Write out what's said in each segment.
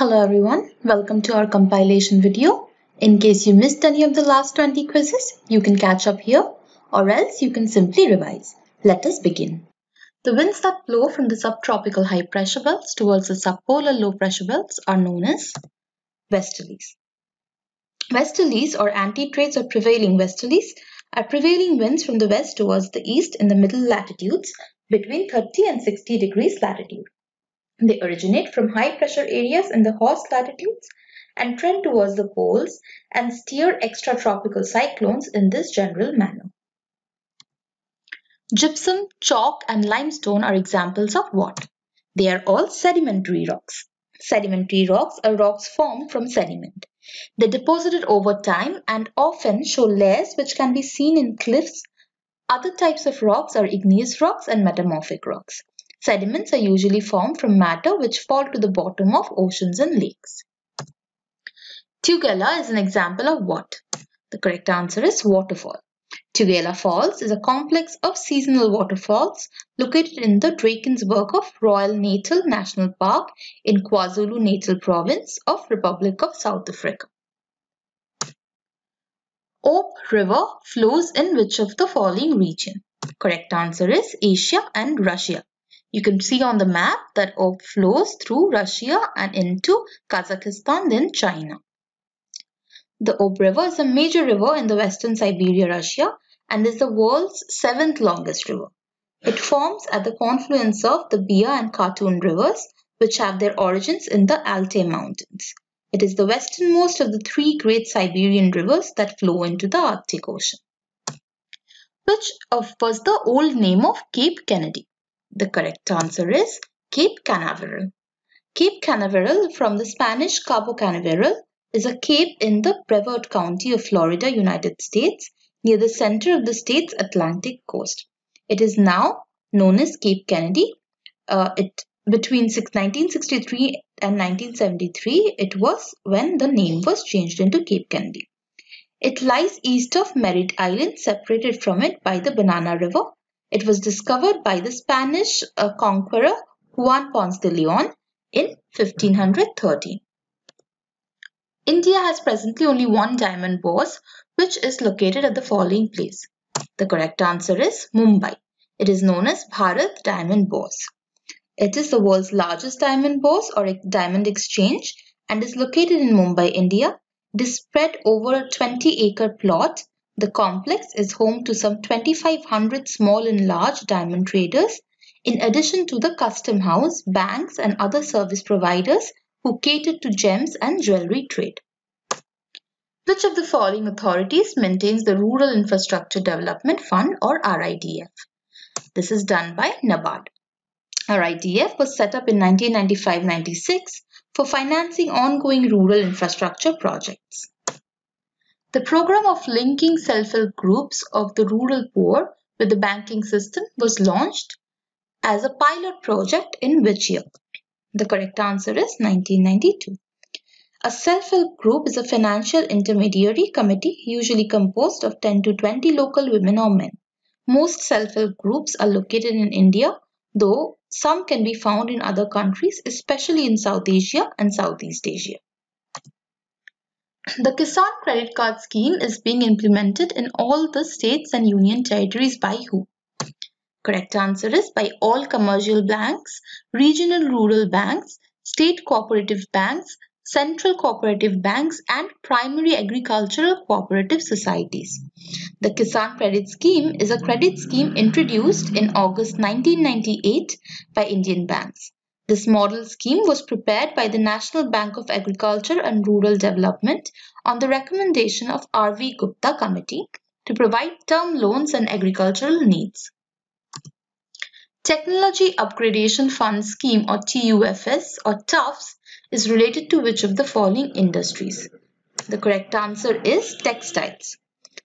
Hello everyone, welcome to our compilation video. In case you missed any of the last 20 quizzes, you can catch up here or else you can simply revise. Let us begin. The winds that blow from the subtropical high pressure belts towards the subpolar low pressure belts are known as westerlies. Westerlies or antitrades or prevailing westerlies are prevailing winds from the west towards the east in the middle latitudes between 30 and 60 degrees latitude. They originate from high pressure areas in the horse latitudes and trend towards the poles and steer extratropical cyclones in this general manner. Gypsum, chalk and limestone are examples of what? They are all sedimentary rocks. Sedimentary rocks are rocks formed from sediment. They deposited over time and often show layers which can be seen in cliffs. Other types of rocks are igneous rocks and metamorphic rocks. Sediments are usually formed from matter which fall to the bottom of oceans and lakes. Tugela is an example of what? The correct answer is waterfall. Tugela Falls is a complex of seasonal waterfalls located in the Drakensberg of Royal Natal National Park in KwaZulu-Natal province of Republic of South Africa. Ob River flows in which of the following region? Correct answer is Asia and Russia. You can see on the map that Ob flows through Russia and into Kazakhstan then China. The Ob River is a major river in the western Siberia, Russia and is the world's seventh longest river. It forms at the confluence of the Bia and Katun rivers which have their origins in the Altai Mountains. It is the westernmost of the three great Siberian rivers that flow into the Arctic Ocean. Which was the old name of Cape Kennedy? The correct answer is Cape Canaveral. Cape Canaveral from the Spanish Cabo Canaveral is a cape in the Brevard County of Florida, United States, near the center of the state's Atlantic coast. It is now known as Cape Kennedy. Uh, it between 1963 and 1973, it was when the name was changed into Cape Kennedy. It lies east of Merritt Island, separated from it by the Banana River it was discovered by the Spanish uh, conqueror Juan Ponce de Leon in 1513. India has presently only one diamond bourse which is located at the following place. The correct answer is Mumbai. It is known as Bharat Diamond Bourse. It is the world's largest diamond bourse or diamond exchange and is located in Mumbai, India. It is spread over a 20 acre plot the complex is home to some 2,500 small and large diamond traders, in addition to the custom house, banks, and other service providers who cater to gems and jewelry trade. Which of the following authorities maintains the Rural Infrastructure Development Fund or RIDF? This is done by NABARD. RIDF was set up in 1995-96 for financing ongoing rural infrastructure projects. The program of linking self-help groups of the rural poor with the banking system was launched as a pilot project in which year? The correct answer is 1992. A self-help group is a financial intermediary committee usually composed of 10 to 20 local women or men. Most self-help groups are located in India, though some can be found in other countries, especially in South Asia and Southeast Asia. The Kisan Credit Card Scheme is being implemented in all the states and union territories by who? Correct answer is by all commercial banks, regional rural banks, state cooperative banks, central cooperative banks and primary agricultural cooperative societies. The Kisan Credit Scheme is a credit scheme introduced in August 1998 by Indian banks. This model scheme was prepared by the National Bank of Agriculture and Rural Development on the recommendation of R.V. Gupta Committee to provide term loans and agricultural needs. Technology Upgradation Fund Scheme or TUFS or TUFS is related to which of the following industries? The correct answer is textiles.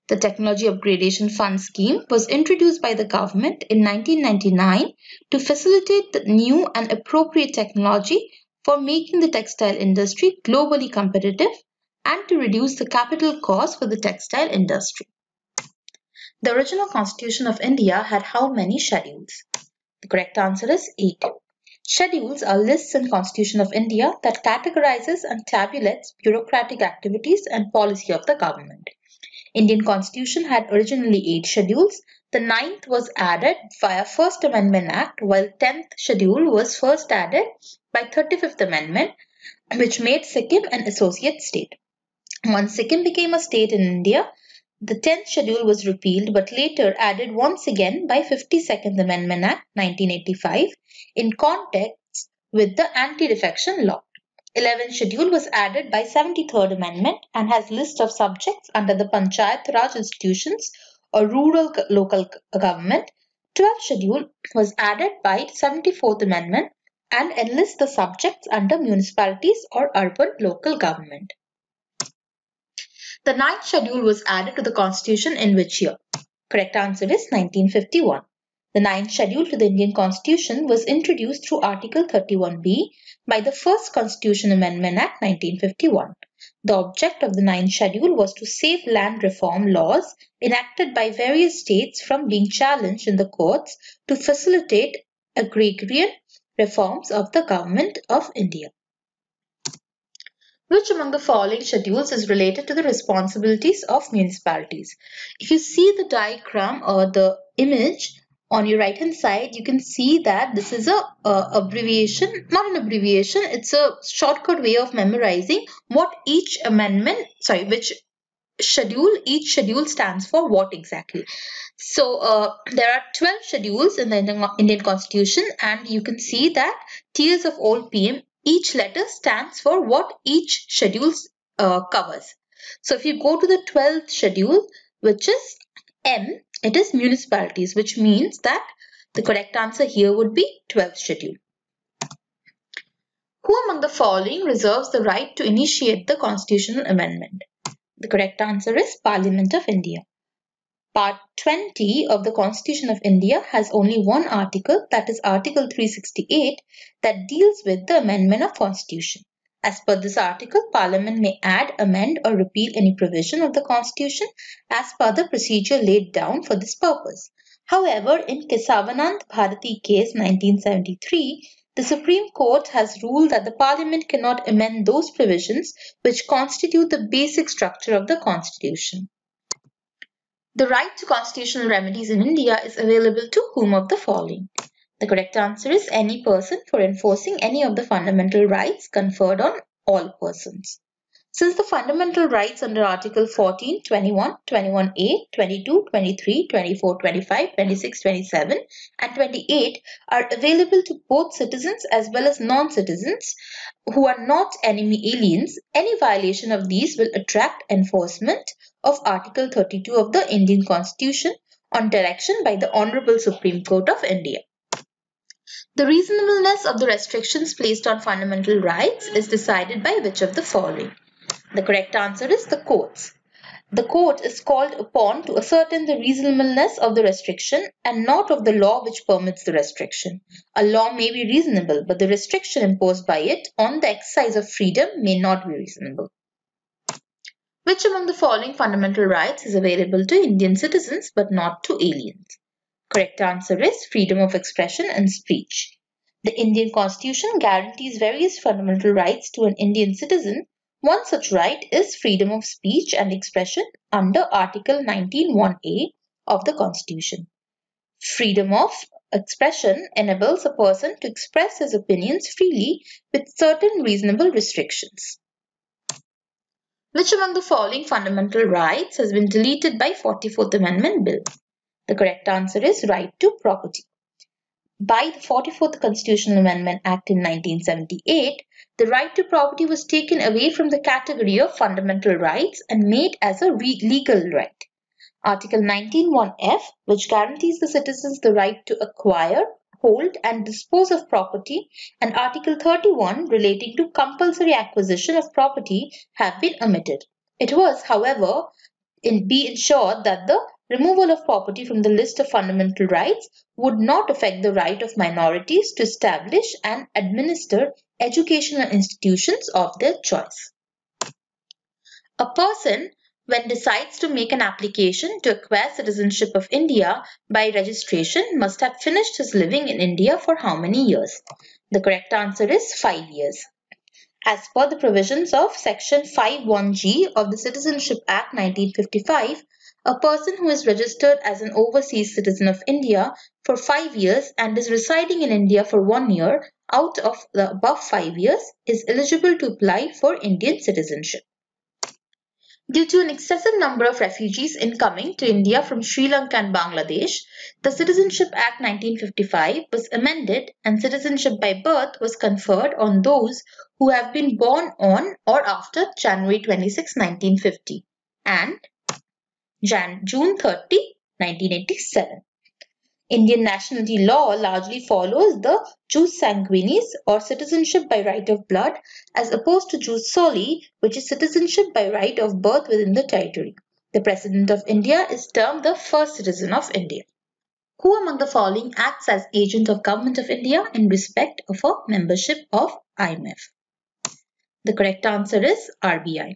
The Technology Upgradation Fund scheme was introduced by the government in 1999 to facilitate the new and appropriate technology for making the textile industry globally competitive and to reduce the capital cost for the textile industry. The original constitution of India had how many schedules? The correct answer is 8. Schedules are lists in Constitution of India that categorizes and tabulates bureaucratic activities and policy of the government. Indian Constitution had originally eight schedules. The ninth was added via First Amendment Act, while 10th schedule was first added by 35th Amendment, which made Sikkim an associate state. Once Sikkim became a state in India, the 10th schedule was repealed but later added once again by 52nd Amendment Act 1985 in context with the anti-defection law. 11th schedule was added by 73rd Amendment and has list of subjects under the Panchayat Raj institutions or rural local government. 12th schedule was added by 74th Amendment and enlists the subjects under municipalities or urban local government. The ninth schedule was added to the constitution in which year? Correct answer is 1951. The ninth schedule to the Indian constitution was introduced through Article 31b by the first Constitution Amendment Act 1951. The object of the ninth schedule was to save land reform laws enacted by various states from being challenged in the courts to facilitate agrarian reforms of the government of India. Which among the following schedules is related to the responsibilities of municipalities? If you see the diagram or the image on your right hand side, you can see that this is a, a abbreviation, not an abbreviation, it's a shortcut way of memorizing what each amendment, sorry, which schedule each schedule stands for what exactly so uh, there are 12 schedules in the indian constitution and you can see that tiers of old pm each letter stands for what each schedule uh, covers. So if you go to the 12th schedule, which is M, it is municipalities, which means that the correct answer here would be 12th schedule. Who among the following reserves the right to initiate the constitutional amendment? The correct answer is Parliament of India. Part 20 of the Constitution of India has only one article, that is Article 368, that deals with the amendment of Constitution. As per this article, Parliament may add, amend or repeal any provision of the Constitution as per the procedure laid down for this purpose. However, in Kesavanand Bharati case 1973, the Supreme Court has ruled that the Parliament cannot amend those provisions which constitute the basic structure of the Constitution. The right to constitutional remedies in India is available to whom of the following? The correct answer is any person for enforcing any of the fundamental rights conferred on all persons. Since the fundamental rights under Article 14, 21, 21A, 22, 23, 24, 25, 26, 27 and 28 are available to both citizens as well as non-citizens who are not enemy aliens, any violation of these will attract enforcement of Article 32 of the Indian Constitution on direction by the Honorable Supreme Court of India. The reasonableness of the restrictions placed on fundamental rights is decided by which of the following? The correct answer is the courts. The court is called upon to ascertain the reasonableness of the restriction and not of the law which permits the restriction. A law may be reasonable, but the restriction imposed by it on the exercise of freedom may not be reasonable. Which among the following fundamental rights is available to Indian citizens but not to aliens? Correct answer is freedom of expression and speech. The Indian constitution guarantees various fundamental rights to an Indian citizen. One such right is freedom of speech and expression under Article 19.1a of the constitution. Freedom of expression enables a person to express his opinions freely with certain reasonable restrictions. Which among the following fundamental rights has been deleted by 44th Amendment Bill? The correct answer is right to property. By the 44th Constitutional Amendment Act in 1978, the right to property was taken away from the category of fundamental rights and made as a legal right. Article 19.1f, which guarantees the citizens the right to acquire, hold and dispose of property and Article 31 relating to compulsory acquisition of property have been omitted. It was, however, in, be ensured that the removal of property from the list of fundamental rights would not affect the right of minorities to establish and administer educational institutions of their choice. A person when decides to make an application to acquire citizenship of India by registration must have finished his living in India for how many years? The correct answer is 5 years. As per the provisions of Section 51G of the Citizenship Act 1955, a person who is registered as an overseas citizen of India for 5 years and is residing in India for 1 year out of the above 5 years is eligible to apply for Indian citizenship. Due to an excessive number of refugees incoming to India from Sri Lanka and Bangladesh, the Citizenship Act 1955 was amended and citizenship by birth was conferred on those who have been born on or after January 26, 1950 and Jan June 30, 1987. Indian nationality law largely follows the jus sanguinis or citizenship by right of blood as opposed to jus soli which is citizenship by right of birth within the territory. The President of India is termed the first citizen of India. Who among the following acts as agent of Government of India in respect of a membership of IMF? The correct answer is RBI.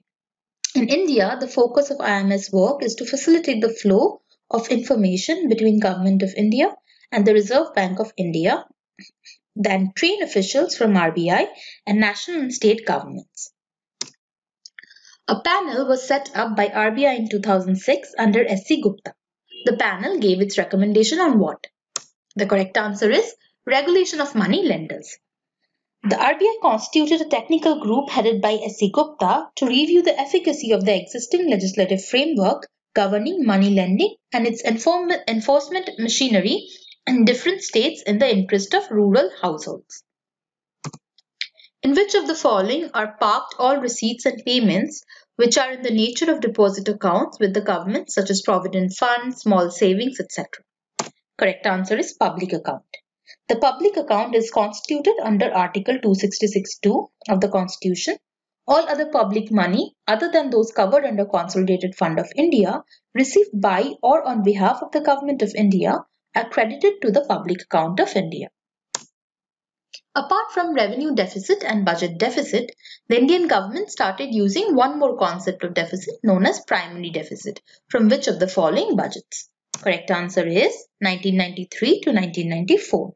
In India, the focus of IMF work is to facilitate the flow of information between Government of India and the Reserve Bank of India than train officials from RBI and national and state governments. A panel was set up by RBI in 2006 under S.C. Gupta. The panel gave its recommendation on what? The correct answer is regulation of money lenders. The RBI constituted a technical group headed by S.C. Gupta to review the efficacy of the existing legislative framework governing money lending and its enforcement machinery in different states in the interest of rural households. In which of the following are parked all receipts and payments which are in the nature of deposit accounts with the government such as provident fund, small savings, etc. Correct answer is public account. The public account is constituted under Article 266.2 of the Constitution all other public money other than those covered under Consolidated Fund of India received by or on behalf of the Government of India are credited to the public account of India. Apart from revenue deficit and budget deficit, the Indian government started using one more concept of deficit known as primary deficit from which of the following budgets? Correct answer is 1993 to 1994.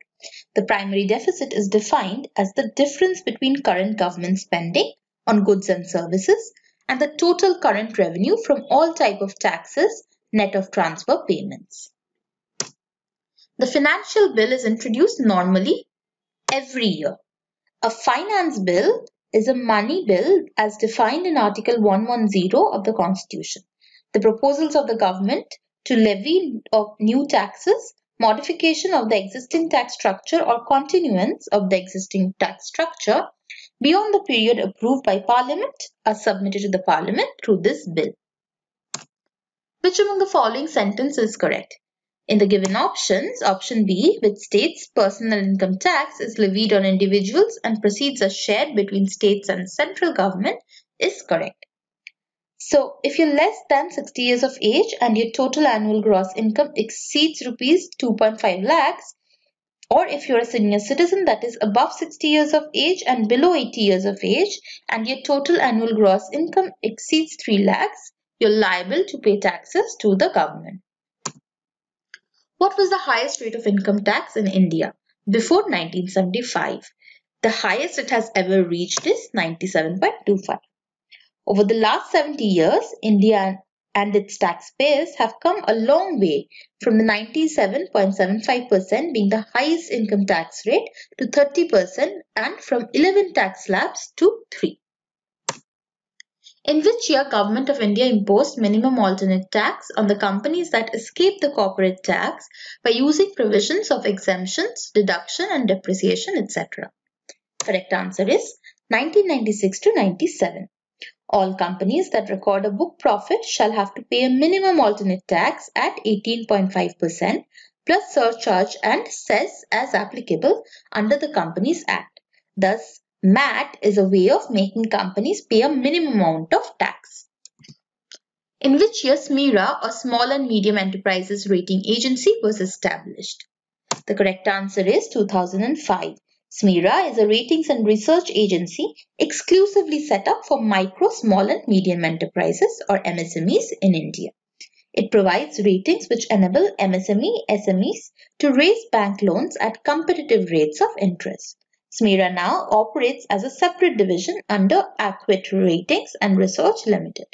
The primary deficit is defined as the difference between current government spending on goods and services and the total current revenue from all type of taxes net of transfer payments. The financial bill is introduced normally every year. A finance bill is a money bill as defined in Article 110 of the Constitution. The proposals of the government to levy of new taxes, modification of the existing tax structure or continuance of the existing tax structure beyond the period approved by Parliament are submitted to the Parliament through this bill. Which among the following sentence is correct? In the given options, option B, which states personal income tax is levied on individuals and proceeds are shared between states and central government, is correct. So, if you're less than 60 years of age and your total annual gross income exceeds rupees 2.5 lakhs, or if you're a senior citizen that is above 60 years of age and below 80 years of age and your total annual gross income exceeds 3 lakhs, you're liable to pay taxes to the government. What was the highest rate of income tax in India before 1975? The highest it has ever reached is 97.25. Over the last 70 years, India and its taxpayers have come a long way from the 97.75% being the highest income tax rate to 30% and from 11 tax slabs to 3. In which year Government of India imposed minimum alternate tax on the companies that escape the corporate tax by using provisions of exemptions, deduction and depreciation etc. Correct answer is 1996 to 97. All companies that record a book profit shall have to pay a minimum alternate tax at 18.5% plus surcharge and cess as applicable under the Companies Act. Thus, MAT is a way of making companies pay a minimum amount of tax. In which year SMERA or Small and Medium Enterprises Rating Agency was established? The correct answer is 2005. SMERA is a ratings and research agency exclusively set up for micro, small and medium enterprises or MSMEs in India. It provides ratings which enable MSME SMEs to raise bank loans at competitive rates of interest. SMERA now operates as a separate division under Acuité Ratings and Research Limited.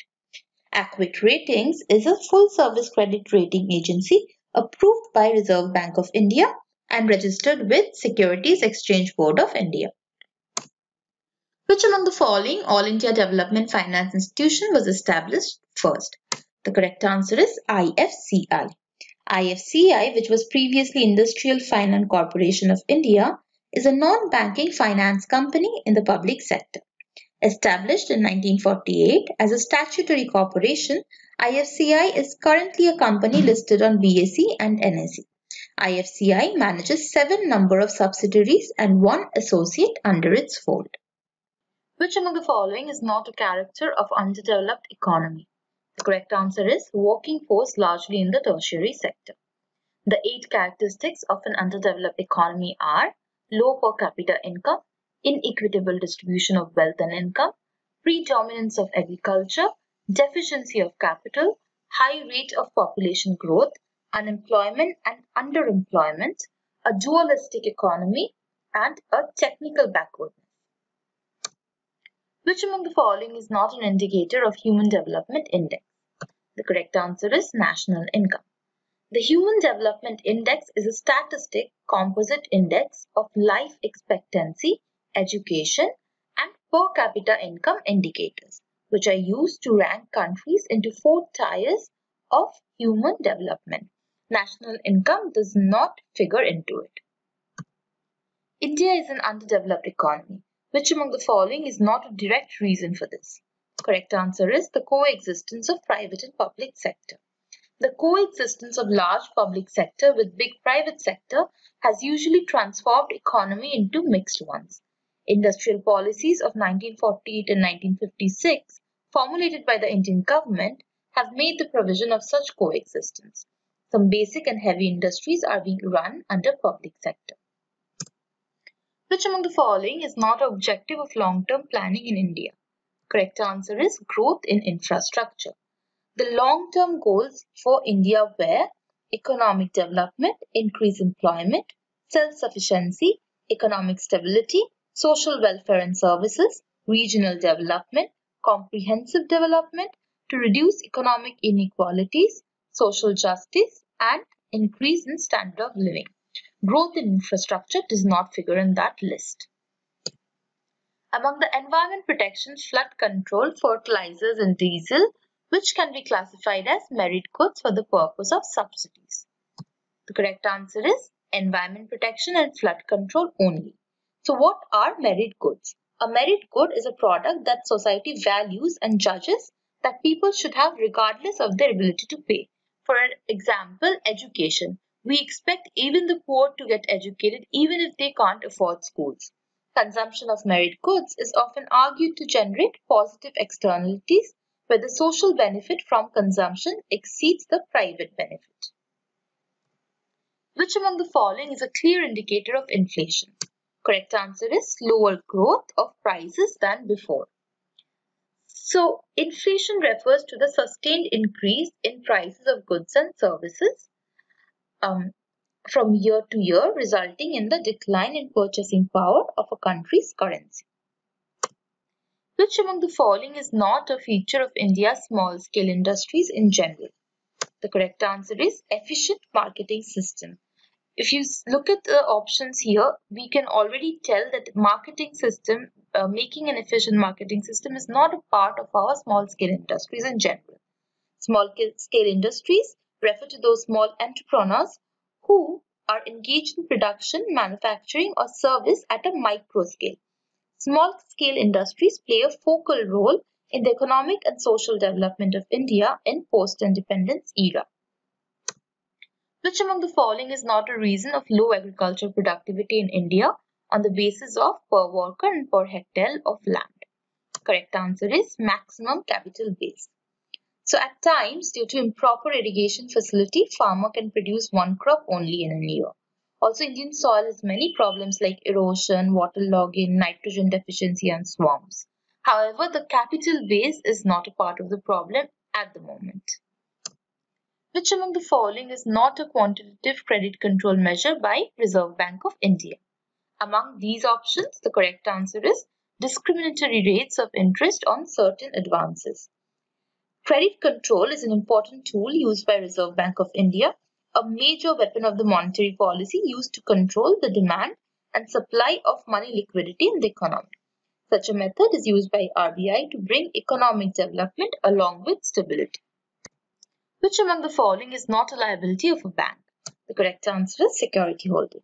Acuité Ratings is a full-service credit rating agency approved by Reserve Bank of India and registered with Securities Exchange Board of India. Which among the following All India Development Finance Institution was established first? The correct answer is IFCI. IFCI, which was previously Industrial Finance Corporation of India, is a non-banking finance company in the public sector. Established in 1948 as a statutory corporation, IFCI is currently a company listed on BSE and NSE. IFCI manages seven number of subsidiaries and one associate under its fold. Which among the following is not a character of underdeveloped economy? The correct answer is working force largely in the tertiary sector. The eight characteristics of an underdeveloped economy are low per capita income, inequitable distribution of wealth and income, predominance of agriculture, deficiency of capital, high rate of population growth, unemployment and underemployment, a dualistic economy, and a technical backwardness. Which among the following is not an indicator of Human Development Index? The correct answer is national income. The Human Development Index is a statistic composite index of life expectancy, education, and per capita income indicators, which are used to rank countries into four tiers of human development. National income does not figure into it. India is an underdeveloped economy. Which among the following is not a direct reason for this? Correct answer is the coexistence of private and public sector. The coexistence of large public sector with big private sector has usually transformed economy into mixed ones. Industrial policies of 1948 and 1956 formulated by the Indian government have made the provision of such coexistence. Some basic and heavy industries are being run under public sector. Which among the following is not an objective of long-term planning in India? Correct answer is growth in infrastructure. The long-term goals for India were economic development, increased employment, self-sufficiency, economic stability, social welfare and services, regional development, comprehensive development to reduce economic inequalities, social justice, and increase in standard of living. Growth in infrastructure does not figure in that list. Among the environment protection, flood control, fertilizers and diesel, which can be classified as merit goods for the purpose of subsidies. The correct answer is environment protection and flood control only. So what are merit goods? A merit good is a product that society values and judges that people should have regardless of their ability to pay. For example, education. We expect even the poor to get educated even if they can't afford schools. Consumption of merit goods is often argued to generate positive externalities where the social benefit from consumption exceeds the private benefit. Which among the following is a clear indicator of inflation? Correct answer is slower growth of prices than before. So, inflation refers to the sustained increase in prices of goods and services um, from year to year resulting in the decline in purchasing power of a country's currency. Which among the following is not a feature of India's small-scale industries in general? The correct answer is efficient marketing system. If you look at the options here, we can already tell that marketing system, uh, making an efficient marketing system is not a part of our small-scale industries in general. Small-scale industries refer to those small entrepreneurs who are engaged in production, manufacturing or service at a micro scale. Small-scale industries play a focal role in the economic and social development of India in post-independence era. Which among the following is not a reason of low agricultural productivity in India on the basis of per worker and per hectare of land? Correct answer is maximum capital base. So at times, due to improper irrigation facility, farmer can produce one crop only in a year. Also, Indian soil has many problems like erosion, waterlogging, nitrogen deficiency and swamps. However, the capital base is not a part of the problem at the moment. Which among the following is not a quantitative credit control measure by Reserve Bank of India? Among these options, the correct answer is discriminatory rates of interest on certain advances. Credit control is an important tool used by Reserve Bank of India, a major weapon of the monetary policy used to control the demand and supply of money liquidity in the economy. Such a method is used by RBI to bring economic development along with stability. Which among the following is not a liability of a bank? The correct answer is security holding.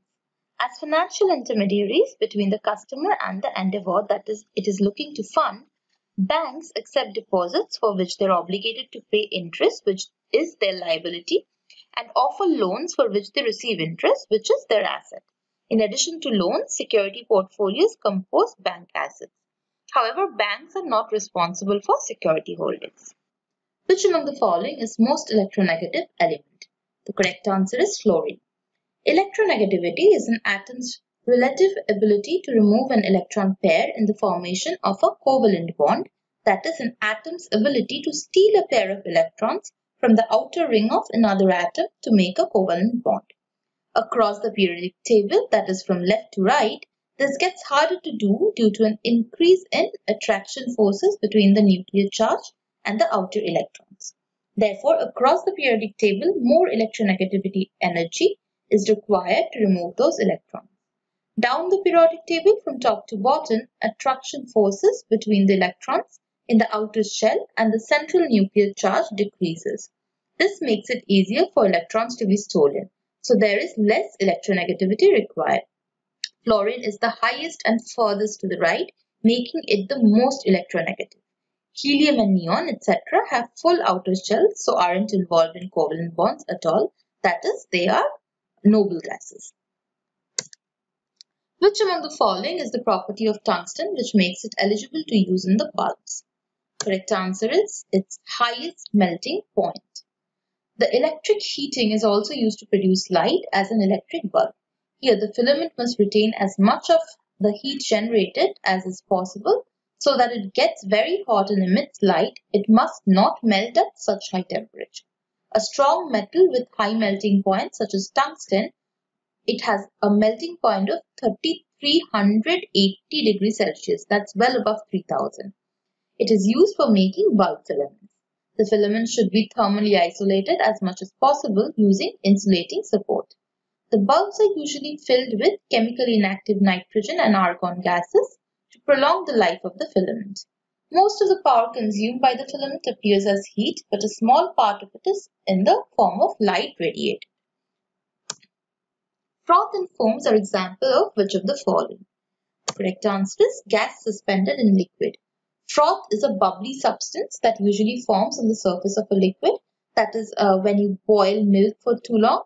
As financial intermediaries between the customer and the endeavor that is it is looking to fund, banks accept deposits for which they are obligated to pay interest, which is their liability, and offer loans for which they receive interest, which is their asset. In addition to loans, security portfolios compose bank assets. However, banks are not responsible for security holdings. Which among the following is most electronegative element? The correct answer is fluorine. Electronegativity is an atom's relative ability to remove an electron pair in the formation of a covalent bond, that is an atom's ability to steal a pair of electrons from the outer ring of another atom to make a covalent bond. Across the periodic table, that is from left to right, this gets harder to do due to an increase in attraction forces between the nuclear charge and the outer electrons. Therefore, across the periodic table, more electronegativity energy is required to remove those electrons. Down the periodic table from top to bottom, attraction forces between the electrons in the outer shell and the central nuclear charge decreases. This makes it easier for electrons to be stolen, so there is less electronegativity required. Fluorine is the highest and furthest to the right, making it the most electronegative. Helium and neon, etc. have full outer shells, so aren't involved in covalent bonds at all. That is, they are noble gases. Which among the following is the property of tungsten which makes it eligible to use in the bulbs? Correct answer is its highest melting point. The electric heating is also used to produce light as an electric bulb. Here the filament must retain as much of the heat generated as is possible so that it gets very hot and emits light, it must not melt at such high temperature. A strong metal with high melting point such as tungsten, it has a melting point of 3380 degrees Celsius. That's well above 3000. It is used for making bulb filaments. The filaments should be thermally isolated as much as possible using insulating support. The bulbs are usually filled with chemically inactive nitrogen and argon gases prolong the life of the filament. Most of the power consumed by the filament appears as heat, but a small part of it is in the form of light radiated. Froth and foams are examples of which of the following? Correct answer is gas suspended in liquid. Froth is a bubbly substance that usually forms on the surface of a liquid. That is uh, when you boil milk for too long.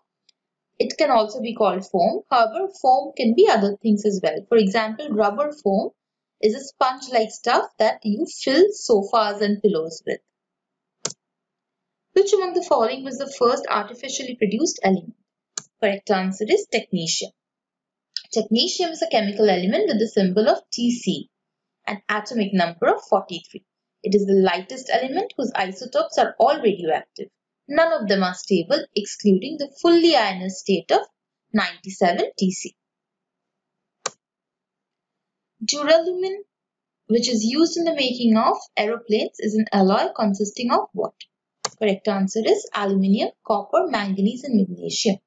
It can also be called foam. However, foam can be other things as well. For example, rubber foam is a sponge-like stuff that you fill sofas and pillows with. Which among the following was the first artificially produced element? Correct answer is technetium. Technetium is a chemical element with the symbol of Tc, an atomic number of 43. It is the lightest element whose isotopes are all radioactive. None of them are stable excluding the fully ionized state of 97 Tc. Duralumin, which is used in the making of aeroplanes, is an alloy consisting of what? Correct answer is aluminium, copper, manganese and magnesium.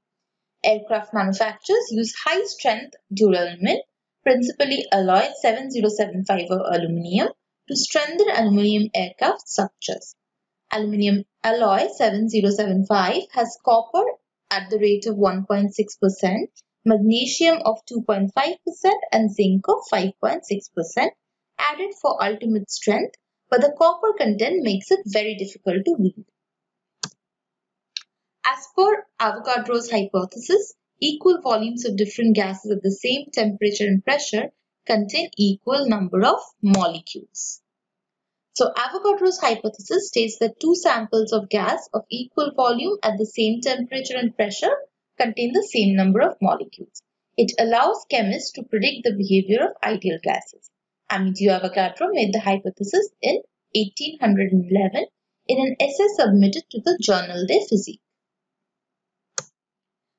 Aircraft manufacturers use high strength duralumin, principally alloy 7075 of aluminium, to strengthen aluminium aircraft structures. Aluminium alloy 7075 has copper at the rate of 1.6%, magnesium of 2.5% and zinc of 5.6% added for ultimate strength, but the copper content makes it very difficult to wield. As per Avogadro's hypothesis, equal volumes of different gases at the same temperature and pressure contain equal number of molecules. So Avogadro's hypothesis states that two samples of gas of equal volume at the same temperature and pressure contain the same number of molecules. It allows chemists to predict the behavior of ideal gases. Amedeo Avogadro made the hypothesis in 1811 in an essay submitted to the Journal de Physique.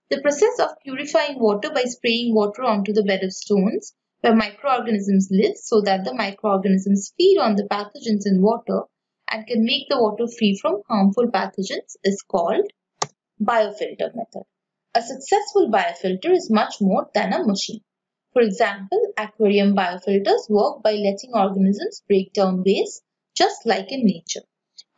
The process of purifying water by spraying water onto the bed of stones where microorganisms live so that the microorganisms feed on the pathogens in water and can make the water free from harmful pathogens is called biofilter method. A successful biofilter is much more than a machine. For example, aquarium biofilters work by letting organisms break down waste just like in nature.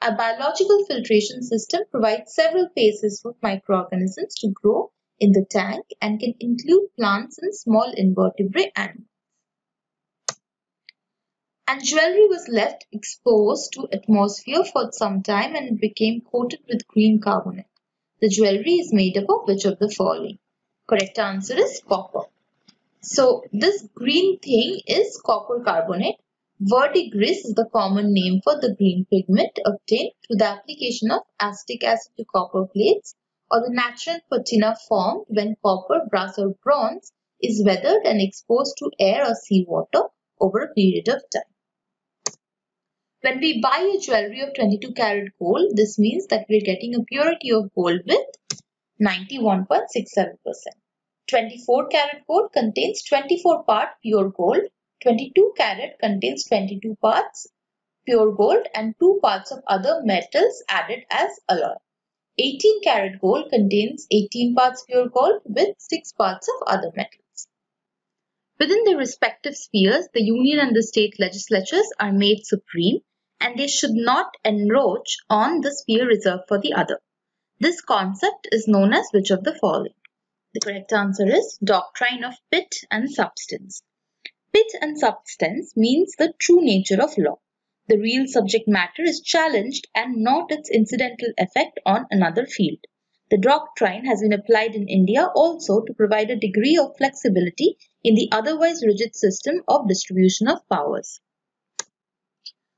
A biological filtration system provides several phases for microorganisms to grow in the tank and can include plants and small invertebrate animals and jewelry was left exposed to atmosphere for some time and became coated with green carbonate. The jewelry is made up of which of the following? Correct answer is copper. So this green thing is copper carbonate. Verdigris is the common name for the green pigment obtained through the application of acetic acid to copper plates or the natural patina formed when copper, brass or bronze is weathered and exposed to air or seawater over a period of time. When we buy a jewelry of 22 karat gold, this means that we're getting a purity of gold with 91.67%. 24 karat gold contains 24 part pure gold. 22 karat contains 22 parts pure gold and 2 parts of other metals added as alloy. 18 karat gold contains 18 parts pure gold with 6 parts of other metals. Within their respective spheres, the union and the state legislatures are made supreme and they should not encroach on the sphere reserved for the other. This concept is known as which of the following? The correct answer is doctrine of pith and substance. Pith and substance means the true nature of law. The real subject matter is challenged and not its incidental effect on another field. The doctrine has been applied in India also to provide a degree of flexibility in the otherwise rigid system of distribution of powers.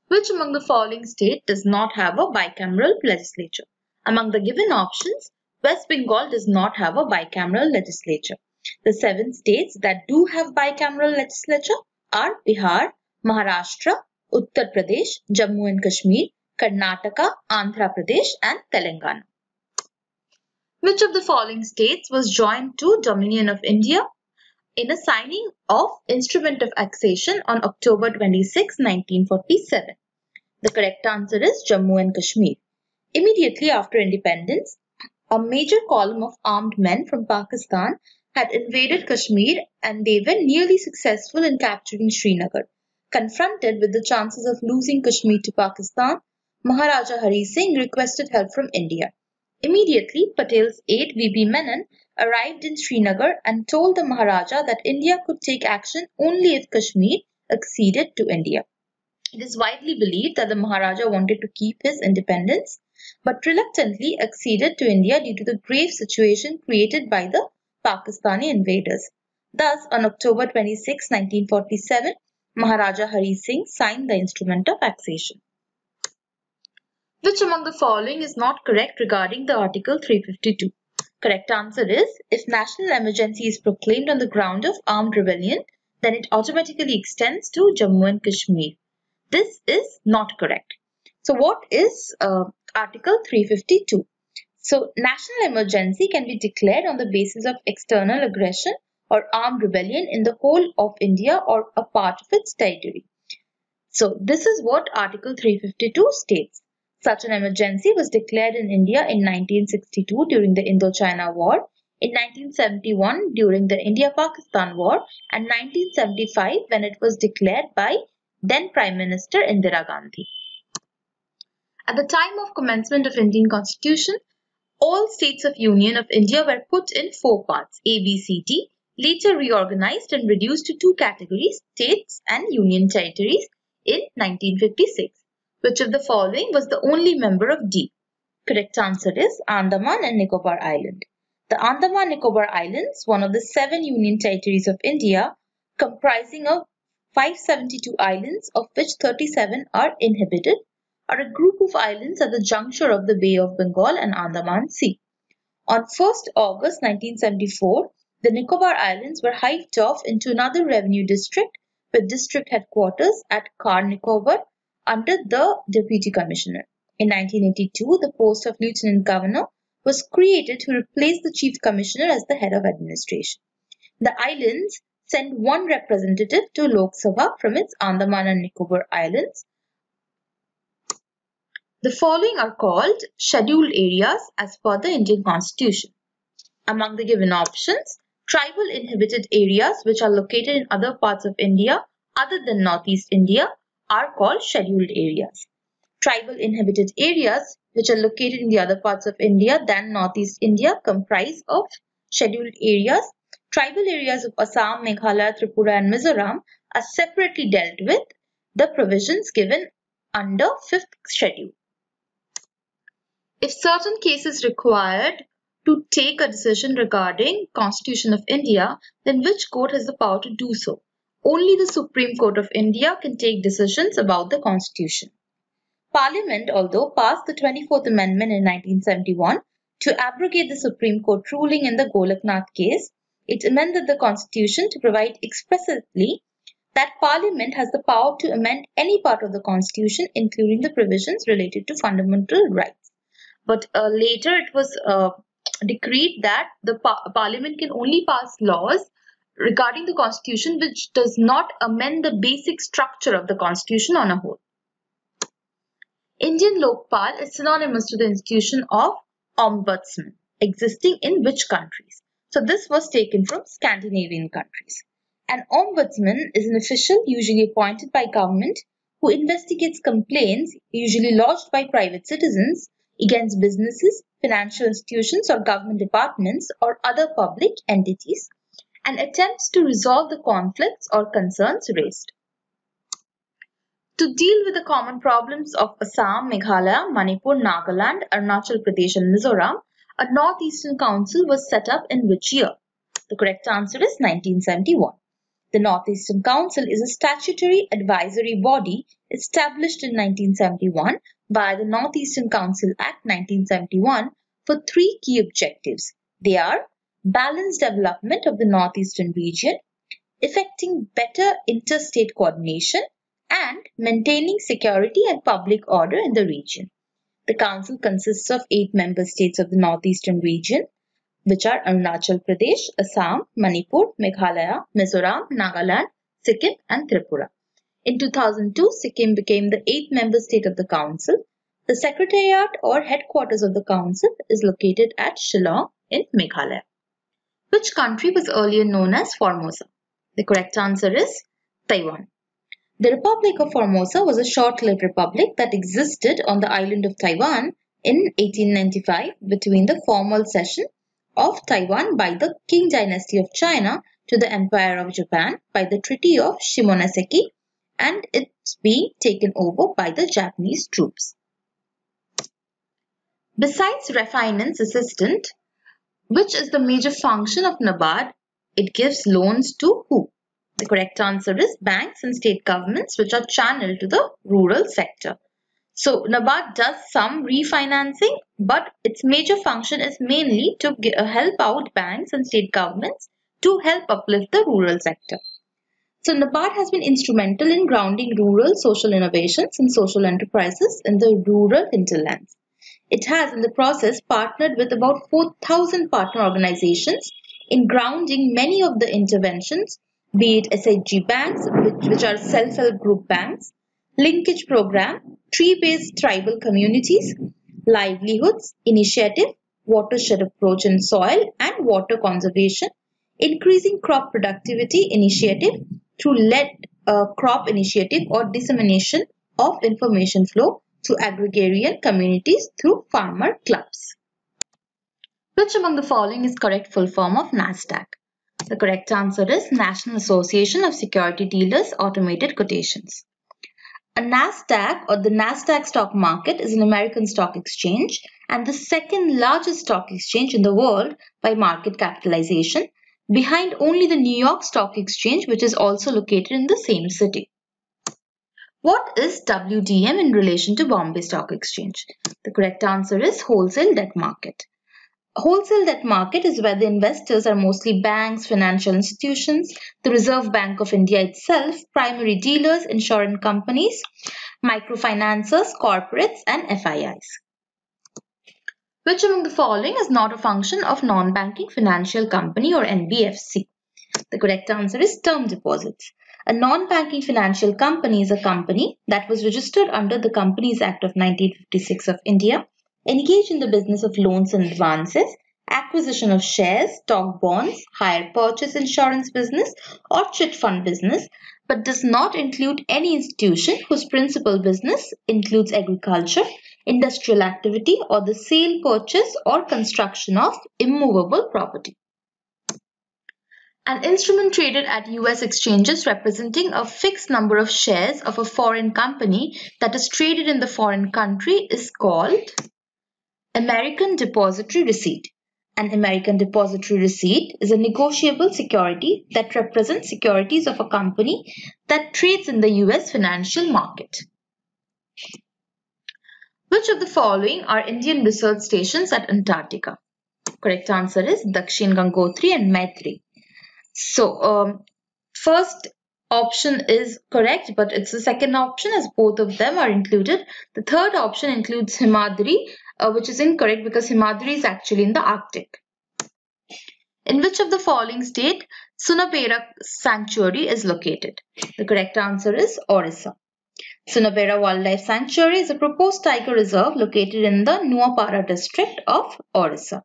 Which among the following state does not have a bicameral legislature? Among the given options, West Bengal does not have a bicameral legislature. The seven states that do have bicameral legislature are Bihar, Maharashtra, Uttar Pradesh, Jammu and Kashmir, Karnataka, Andhra Pradesh and Telangana. Which of the following states was joined to Dominion of India in a signing of Instrument of Accession on October 26, 1947. The correct answer is Jammu and Kashmir. Immediately after independence, a major column of armed men from Pakistan had invaded Kashmir and they were nearly successful in capturing Srinagar. Confronted with the chances of losing Kashmir to Pakistan, Maharaja Hari Singh requested help from India. Immediately, Patel's aide V.P. Menon arrived in Srinagar and told the Maharaja that India could take action only if Kashmir acceded to India. It is widely believed that the Maharaja wanted to keep his independence but reluctantly acceded to India due to the grave situation created by the Pakistani invaders. Thus, on October 26, 1947, Maharaja Hari Singh signed the instrument of accession. Which among the following is not correct regarding the Article 352? Correct answer is, if national emergency is proclaimed on the ground of armed rebellion, then it automatically extends to Jammu and Kashmir. This is not correct. So what is uh, Article 352? So national emergency can be declared on the basis of external aggression or armed rebellion in the whole of India or a part of its territory. So this is what Article 352 states. Such an emergency was declared in India in 1962 during the Indochina War, in 1971 during the India-Pakistan War and 1975 when it was declared by then Prime Minister Indira Gandhi. At the time of commencement of Indian Constitution, all states of Union of India were put in four parts A, B, C, D, later reorganized and reduced to two categories, states and union territories in 1956. Which of the following was the only member of D? Correct answer is Andaman and Nicobar Island. The Andaman Nicobar Islands, one of the seven union territories of India, comprising of 572 islands, of which 37 are inhabited, are a group of islands at the juncture of the Bay of Bengal and Andaman Sea. On 1st August 1974, the Nicobar Islands were hived off into another revenue district with district headquarters at Car Nicobar under the Deputy Commissioner. In 1982, the post of Lieutenant Governor was created to replace the Chief Commissioner as the head of administration. The islands sent one representative to Lok Sabha from its Andaman and Nicobar Islands. The following are called scheduled areas as per the Indian Constitution. Among the given options, tribal inhabited areas which are located in other parts of India other than Northeast India are called scheduled areas. Tribal inhabited areas which are located in the other parts of India than Northeast India comprise of scheduled areas. Tribal areas of Assam, Meghalaya, Tripura and Mizoram are separately dealt with the provisions given under 5th schedule. If certain cases required to take a decision regarding Constitution of India, then which court has the power to do so? Only the Supreme Court of India can take decisions about the Constitution. Parliament, although passed the 24th Amendment in 1971 to abrogate the Supreme Court ruling in the Golaknath case, it amended the Constitution to provide expressly that Parliament has the power to amend any part of the Constitution, including the provisions related to fundamental rights. But uh, later it was uh, decreed that the par Parliament can only pass laws regarding the Constitution which does not amend the basic structure of the Constitution on a whole. Indian Lokpal is synonymous to the institution of ombudsman existing in which countries? So this was taken from Scandinavian countries. An ombudsman is an official usually appointed by government who investigates complaints usually lodged by private citizens against businesses, financial institutions or government departments or other public entities and attempts to resolve the conflicts or concerns raised. To deal with the common problems of Assam, Meghalaya, Manipur, Nagaland, Arunachal Pradesh and Mizoram, a Northeastern Council was set up in which year? The correct answer is 1971. The Northeastern Council is a statutory advisory body established in 1971 by the Northeastern Council Act 1971 for three key objectives. They are balanced development of the Northeastern region, effecting better interstate coordination, and maintaining security and public order in the region. The council consists of eight member states of the northeastern region, which are Arunachal Pradesh, Assam, Manipur, Meghalaya, Mizoram, Nagaland, Sikkim, and Tripura. In 2002, Sikkim became the eighth member state of the council. The secretariat or headquarters of the council is located at Shillong in Meghalaya. Which country was earlier known as Formosa? The correct answer is Taiwan. The Republic of Formosa was a short-lived republic that existed on the island of Taiwan in 1895 between the formal cession of Taiwan by the Qing dynasty of China to the Empire of Japan by the Treaty of Shimonoseki and its being taken over by the Japanese troops. Besides refinance assistant, which is the major function of NABARD, it gives loans to who? The correct answer is banks and state governments which are channeled to the rural sector. So NABARD does some refinancing but its major function is mainly to uh, help out banks and state governments to help uplift the rural sector. So NABARD has been instrumental in grounding rural social innovations and social enterprises in the rural hinterlands. It has in the process partnered with about 4,000 partner organizations in grounding many of the interventions be it SHG banks, which, which are self-help group banks, linkage program, tree-based tribal communities, livelihoods, initiative, watershed approach in soil and water conservation, increasing crop productivity initiative through lead uh, crop initiative or dissemination of information flow to agrarian communities through farmer clubs. Which among the following is correct full form of NASDAQ? The correct answer is National Association of Security Dealers Automated Quotations. A NASDAQ or the NASDAQ stock market is an American stock exchange and the second largest stock exchange in the world by market capitalization behind only the New York Stock Exchange which is also located in the same city. What is WDM in relation to Bombay Stock Exchange? The correct answer is wholesale debt market. Wholesale debt market is where the investors are mostly banks, financial institutions, the Reserve Bank of India itself, primary dealers, insurance companies, microfinancers, corporates and FIIs. Which among the following is not a function of non-banking financial company or NBFC? The correct answer is term deposits. A non-banking financial company is a company that was registered under the Companies Act of 1956 of India, engaged in the business of loans and advances, acquisition of shares, stock bonds, hire purchase insurance business or chit fund business, but does not include any institution whose principal business includes agriculture, industrial activity or the sale, purchase or construction of immovable property. An instrument traded at US exchanges representing a fixed number of shares of a foreign company that is traded in the foreign country is called American Depository Receipt. An American Depository Receipt is a negotiable security that represents securities of a company that trades in the US financial market. Which of the following are Indian research stations at Antarctica? Correct answer is Dakshin Gangotri and Maitri. So um, first option is correct, but it's the second option as both of them are included. The third option includes Himadri, uh, which is incorrect because Himadri is actually in the Arctic. In which of the following state Sunabera Sanctuary is located? The correct answer is Orissa. Sunabera Wildlife Sanctuary is a proposed tiger reserve located in the Nuapada district of Orissa,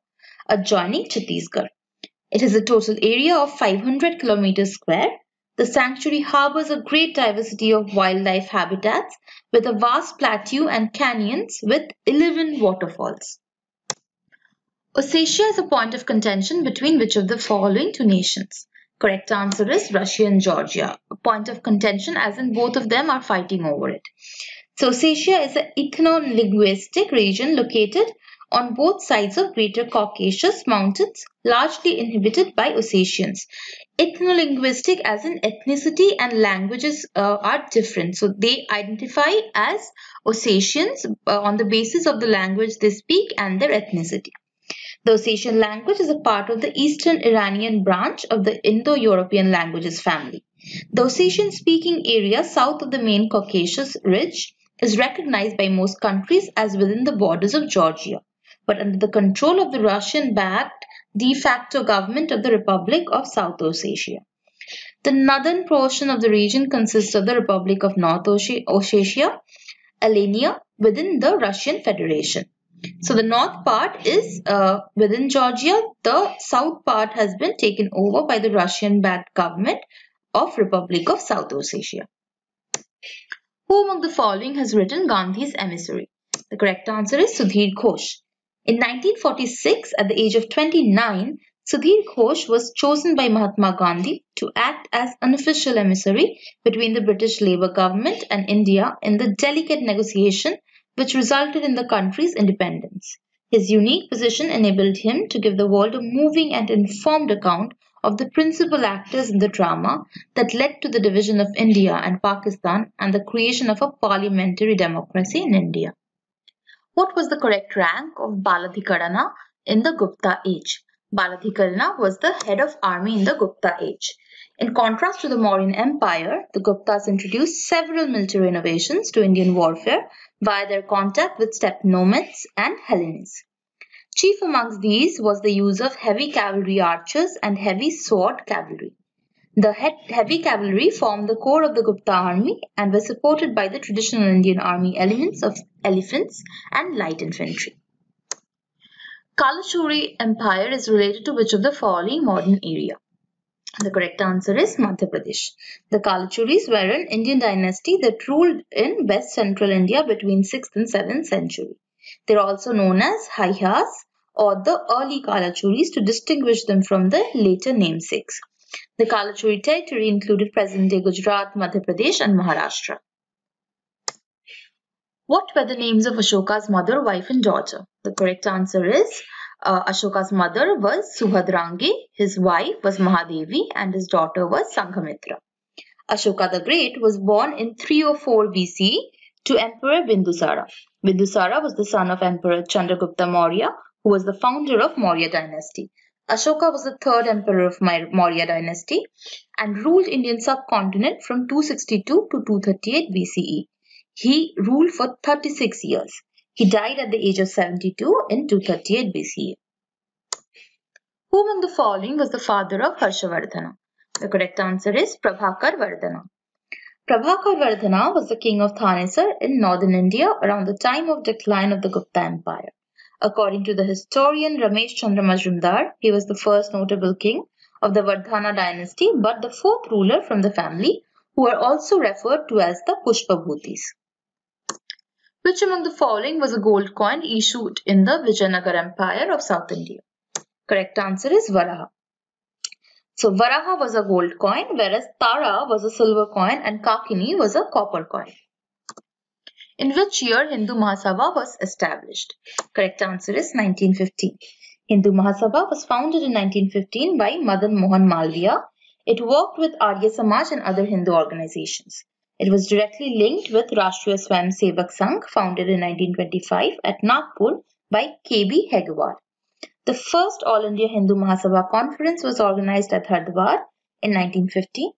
adjoining Chhattisgarh. It has a total area of 500 kilometers square. The sanctuary harbors a great diversity of wildlife habitats with a vast plateau and canyons with 11 waterfalls. Ossetia is a point of contention between which of the following two nations? Correct answer is Russia and Georgia. A point of contention as in both of them are fighting over it. So Ossetia is an ethno-linguistic region located on both sides of Greater Caucasus Mountains, largely inhabited by Ossetians. Ethno-linguistic as in ethnicity and languages uh, are different. So they identify as Ossetians uh, on the basis of the language they speak and their ethnicity. The Ossetian language is a part of the Eastern Iranian branch of the Indo-European languages family. The Ossetian-speaking area south of the main Caucasus Ridge is recognized by most countries as within the borders of Georgia but under the control of the Russian-backed de facto government of the Republic of South Ossetia. The northern portion of the region consists of the Republic of North Ossetia, Alania, within the Russian Federation. So the north part is uh, within Georgia. The south part has been taken over by the Russian-backed government of Republic of South Ossetia. Who among the following has written Gandhi's emissary? The correct answer is Sudhir Ghosh. In 1946, at the age of 29, Sudhir Ghosh was chosen by Mahatma Gandhi to act as an unofficial emissary between the British Labour government and India in the delicate negotiation which resulted in the country's independence. His unique position enabled him to give the world a moving and informed account of the principal actors in the drama that led to the division of India and Pakistan and the creation of a parliamentary democracy in India. What was the correct rank of Baladhikarana in the Gupta age? Baladhikarana was the head of army in the Gupta age. In contrast to the Mauryan Empire, the Guptas introduced several military innovations to Indian warfare via their contact with steppe nomads and Hellenes. Chief amongst these was the use of heavy cavalry archers and heavy sword cavalry. The heavy cavalry formed the core of the Gupta army and were supported by the traditional Indian army elements of elephants and light infantry. Kalachuri Empire is related to which of the following modern area? The correct answer is Madhya Pradesh. The Kalachuris were an Indian dynasty that ruled in west central India between 6th and 7th century. They are also known as Haihas or the early Kalachuris to distinguish them from the later namesakes. The Kalachuri territory included present-day Gujarat, Madhya Pradesh and Maharashtra. What were the names of Ashoka's mother, wife and daughter? The correct answer is uh, Ashoka's mother was Subhadrangi, his wife was Mahadevi and his daughter was Sanghamitra. Ashoka the Great was born in 304 BC to Emperor Bindusara. Bindusara was the son of Emperor Chandragupta Maurya, who was the founder of Maurya dynasty. Ashoka was the third emperor of Maurya dynasty and ruled Indian subcontinent from 262 to 238 BCE. He ruled for 36 years. He died at the age of 72 in 238 BCE. Who among the following was the father of Harshavardhana? The correct answer is Prabhakar Vardhana. Prabhakar Vardhana was the king of Thanesar in northern India around the time of decline of the Gupta Empire. According to the historian Ramesh Chandra Majumdar, he was the first notable king of the Vardhana dynasty but the fourth ruler from the family who are also referred to as the Pushpabhutis. Which among the following was a gold coin issued in the Vijayanagar Empire of South India? Correct answer is Varaha. So Varaha was a gold coin whereas Tara was a silver coin and Kakini was a copper coin. In which year Hindu Mahasabha was established? Correct answer is 1915. Hindu Mahasabha was founded in 1915 by Madan Mohan Malviya. It worked with Arya Samaj and other Hindu organizations. It was directly linked with Rashtriya Swayamsevak Sangh founded in 1925 at Nagpur by K.B. Hedgewar. The first All India Hindu Mahasabha conference was organized at Hardwar in 1950.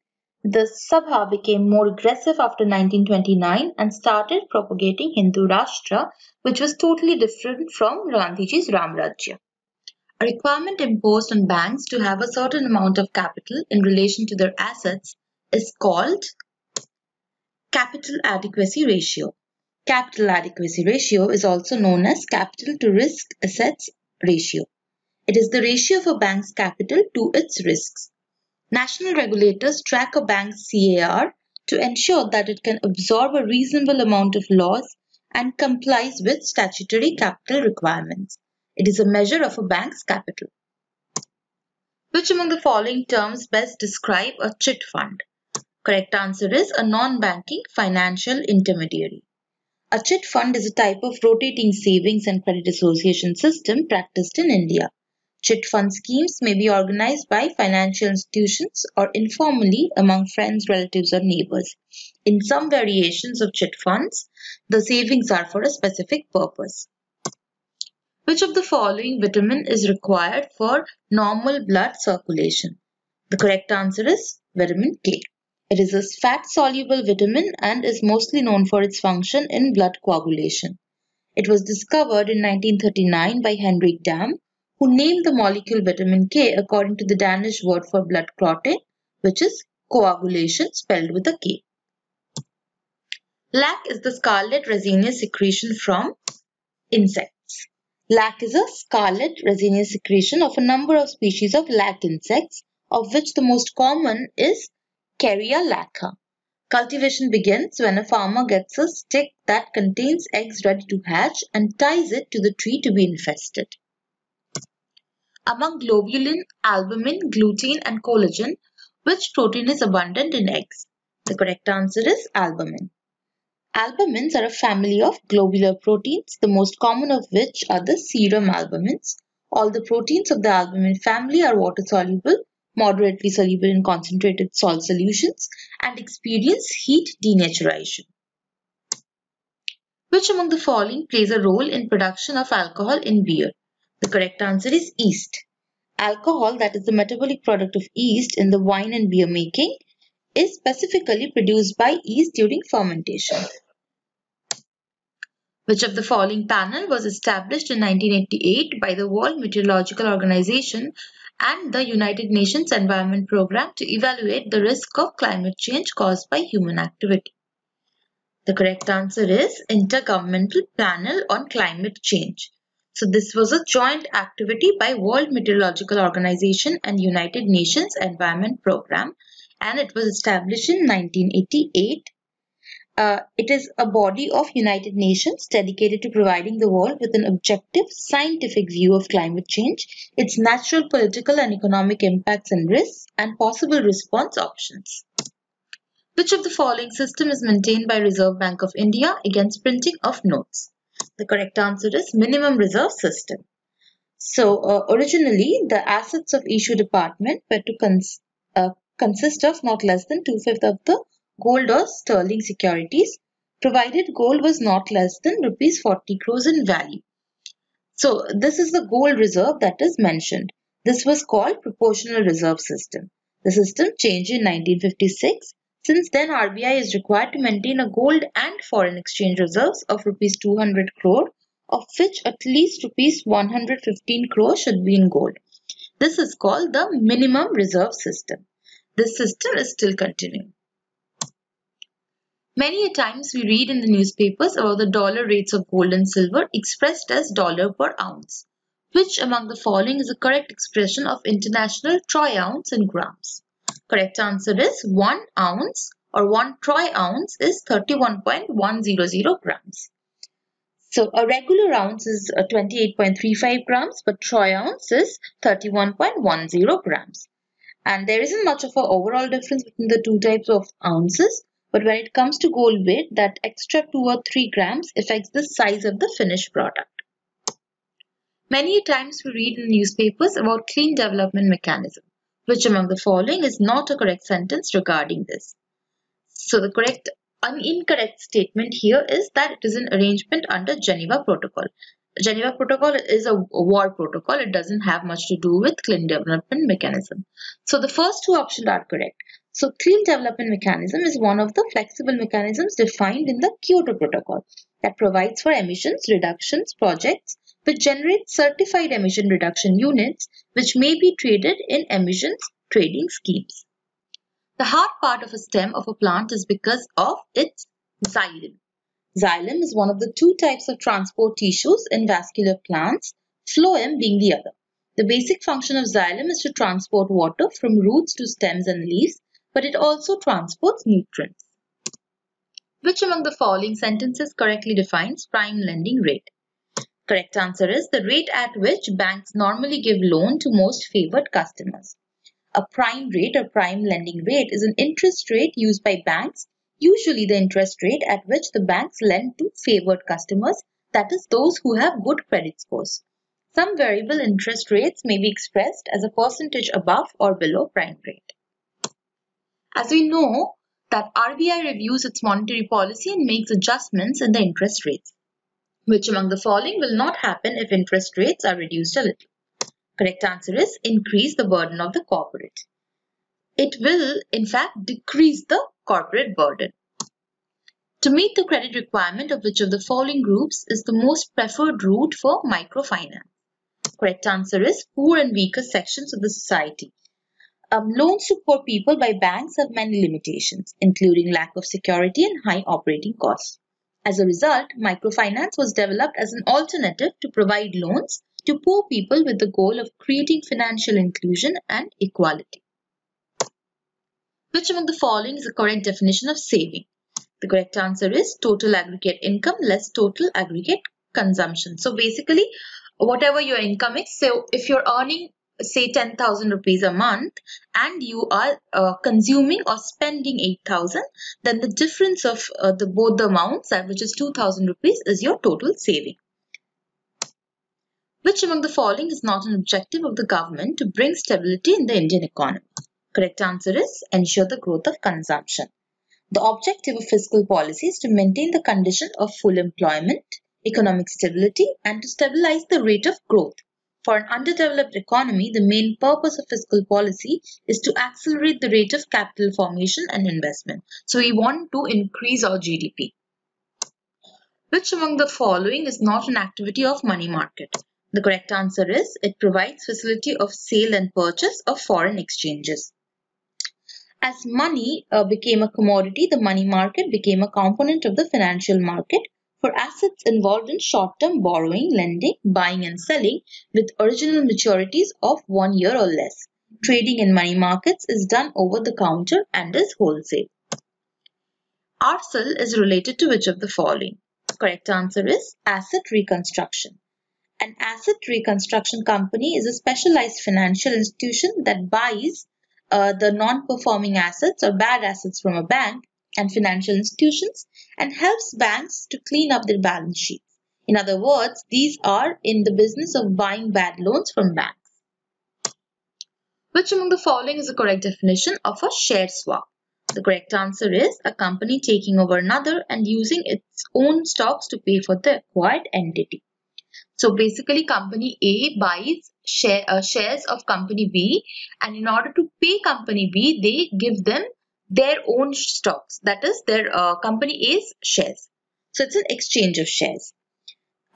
The Sabha became more aggressive after 1929 and started propagating Hindu Rashtra, which was totally different from Gandhiji's Ram Rajya. A requirement imposed on banks to have a certain amount of capital in relation to their assets is called capital adequacy ratio. Capital adequacy ratio is also known as capital to risk assets ratio. It is the ratio of a bank's capital to its risks. National regulators track a bank's CAR to ensure that it can absorb a reasonable amount of loss and complies with statutory capital requirements. It is a measure of a bank's capital. Which among the following terms best describe a chit fund? Correct answer is a non-banking financial intermediary. A chit fund is a type of rotating savings and credit association system practiced in India. Chit fund schemes may be organized by financial institutions or informally among friends, relatives or neighbors. In some variations of chit funds, the savings are for a specific purpose. Which of the following vitamin is required for normal blood circulation? The correct answer is vitamin K. It is a fat-soluble vitamin and is mostly known for its function in blood coagulation. It was discovered in 1939 by Henrik Dam who named the molecule vitamin K according to the Danish word for blood clotting, which is coagulation spelled with a K. Lac is the scarlet resinous secretion from insects. Lac is a scarlet resinous secretion of a number of species of lac insects, of which the most common is Kerria lacca. Cultivation begins when a farmer gets a stick that contains eggs ready to hatch and ties it to the tree to be infested. Among globulin, albumin, gluten and collagen, which protein is abundant in eggs? The correct answer is albumin. Albumins are a family of globular proteins, the most common of which are the serum albumins. All the proteins of the albumin family are water soluble, moderately soluble in concentrated salt solutions, and experience heat denaturation. Which among the following plays a role in production of alcohol in beer? The correct answer is yeast. Alcohol, that is the metabolic product of yeast in the wine and beer making, is specifically produced by yeast during fermentation. Which of the following panel was established in 1988 by the World Meteorological Organization and the United Nations Environment Programme to evaluate the risk of climate change caused by human activity? The correct answer is Intergovernmental Panel on Climate Change. So this was a joint activity by World Meteorological Organization and United Nations Environment Programme and it was established in 1988. Uh, it is a body of United Nations dedicated to providing the world with an objective scientific view of climate change, its natural, political and economic impacts and risks, and possible response options. Which of the following system is maintained by Reserve Bank of India against printing of notes? The correct answer is minimum reserve system. So uh, originally the assets of issue department were to cons uh, consist of not less than two-fifths of the gold or sterling securities provided gold was not less than rupees 40 crores in value. So this is the gold reserve that is mentioned. This was called proportional reserve system. The system changed in 1956 since then, RBI is required to maintain a gold and foreign exchange reserves of rupees 200 crore of which at least rupees 115 crore should be in gold. This is called the minimum reserve system. This system is still continuing. Many a times we read in the newspapers about the dollar rates of gold and silver expressed as dollar per ounce. Which among the following is the correct expression of international troy ounce in grams? Correct answer is 1 ounce or 1 troy ounce is 31.100 grams. So a regular ounce is uh, 28.35 grams but troy ounce is 31.10 grams. And there isn't much of an overall difference between the two types of ounces but when it comes to gold weight, that extra 2 or 3 grams affects the size of the finished product. Many times we read in newspapers about clean development mechanism. Which among the following is not a correct sentence regarding this? So the correct an incorrect statement here is that it is an arrangement under Geneva Protocol. Geneva Protocol is a war protocol. It doesn't have much to do with clean development mechanism. So the first two options are correct. So clean development mechanism is one of the flexible mechanisms defined in the Kyoto Protocol that provides for emissions reductions projects which generate certified emission reduction units which may be traded in emissions trading schemes. The hard part of a stem of a plant is because of its xylem. Xylem is one of the two types of transport tissues in vascular plants, phloem being the other. The basic function of xylem is to transport water from roots to stems and leaves but it also transports nutrients. Which among the following sentences correctly defines prime lending rate? Correct answer is the rate at which banks normally give loan to most favored customers. A prime rate or prime lending rate is an interest rate used by banks, usually the interest rate at which the banks lend to favored customers, that is those who have good credit scores. Some variable interest rates may be expressed as a percentage above or below prime rate. As we know that RBI reviews its monetary policy and makes adjustments in the interest rates. Which among the following will not happen if interest rates are reduced a little? Correct answer is increase the burden of the corporate. It will in fact decrease the corporate burden. To meet the credit requirement of which of the following groups is the most preferred route for microfinance? Correct answer is poor and weaker sections of the society. Um, loans to poor people by banks have many limitations, including lack of security and high operating costs. As a result, microfinance was developed as an alternative to provide loans to poor people with the goal of creating financial inclusion and equality. Which among the following is the correct definition of saving? The correct answer is total aggregate income less total aggregate consumption. So basically, whatever your income is, so if you're earning say 10,000 rupees a month and you are uh, consuming or spending 8,000 then the difference of uh, the both the amounts which is 2,000 rupees is your total saving. Which among the following is not an objective of the government to bring stability in the Indian economy? Correct answer is ensure the growth of consumption. The objective of fiscal policy is to maintain the condition of full employment, economic stability and to stabilize the rate of growth for an underdeveloped economy, the main purpose of fiscal policy is to accelerate the rate of capital formation and investment. So we want to increase our GDP. Which among the following is not an activity of money market? The correct answer is it provides facility of sale and purchase of foreign exchanges. As money uh, became a commodity, the money market became a component of the financial market for assets involved in short-term borrowing, lending, buying and selling with original maturities of one year or less. Trading in money markets is done over the counter and is wholesale. ARCIL is related to which of the following? Correct answer is asset reconstruction. An asset reconstruction company is a specialized financial institution that buys uh, the non-performing assets or bad assets from a bank and financial institutions and helps banks to clean up their balance sheets. In other words, these are in the business of buying bad loans from banks. Which among the following is the correct definition of a share swap? The correct answer is a company taking over another and using its own stocks to pay for the acquired entity. So basically company A buys share, uh, shares of company B and in order to pay company B, they give them their own stocks. That is, their uh, company is shares. So it's an exchange of shares.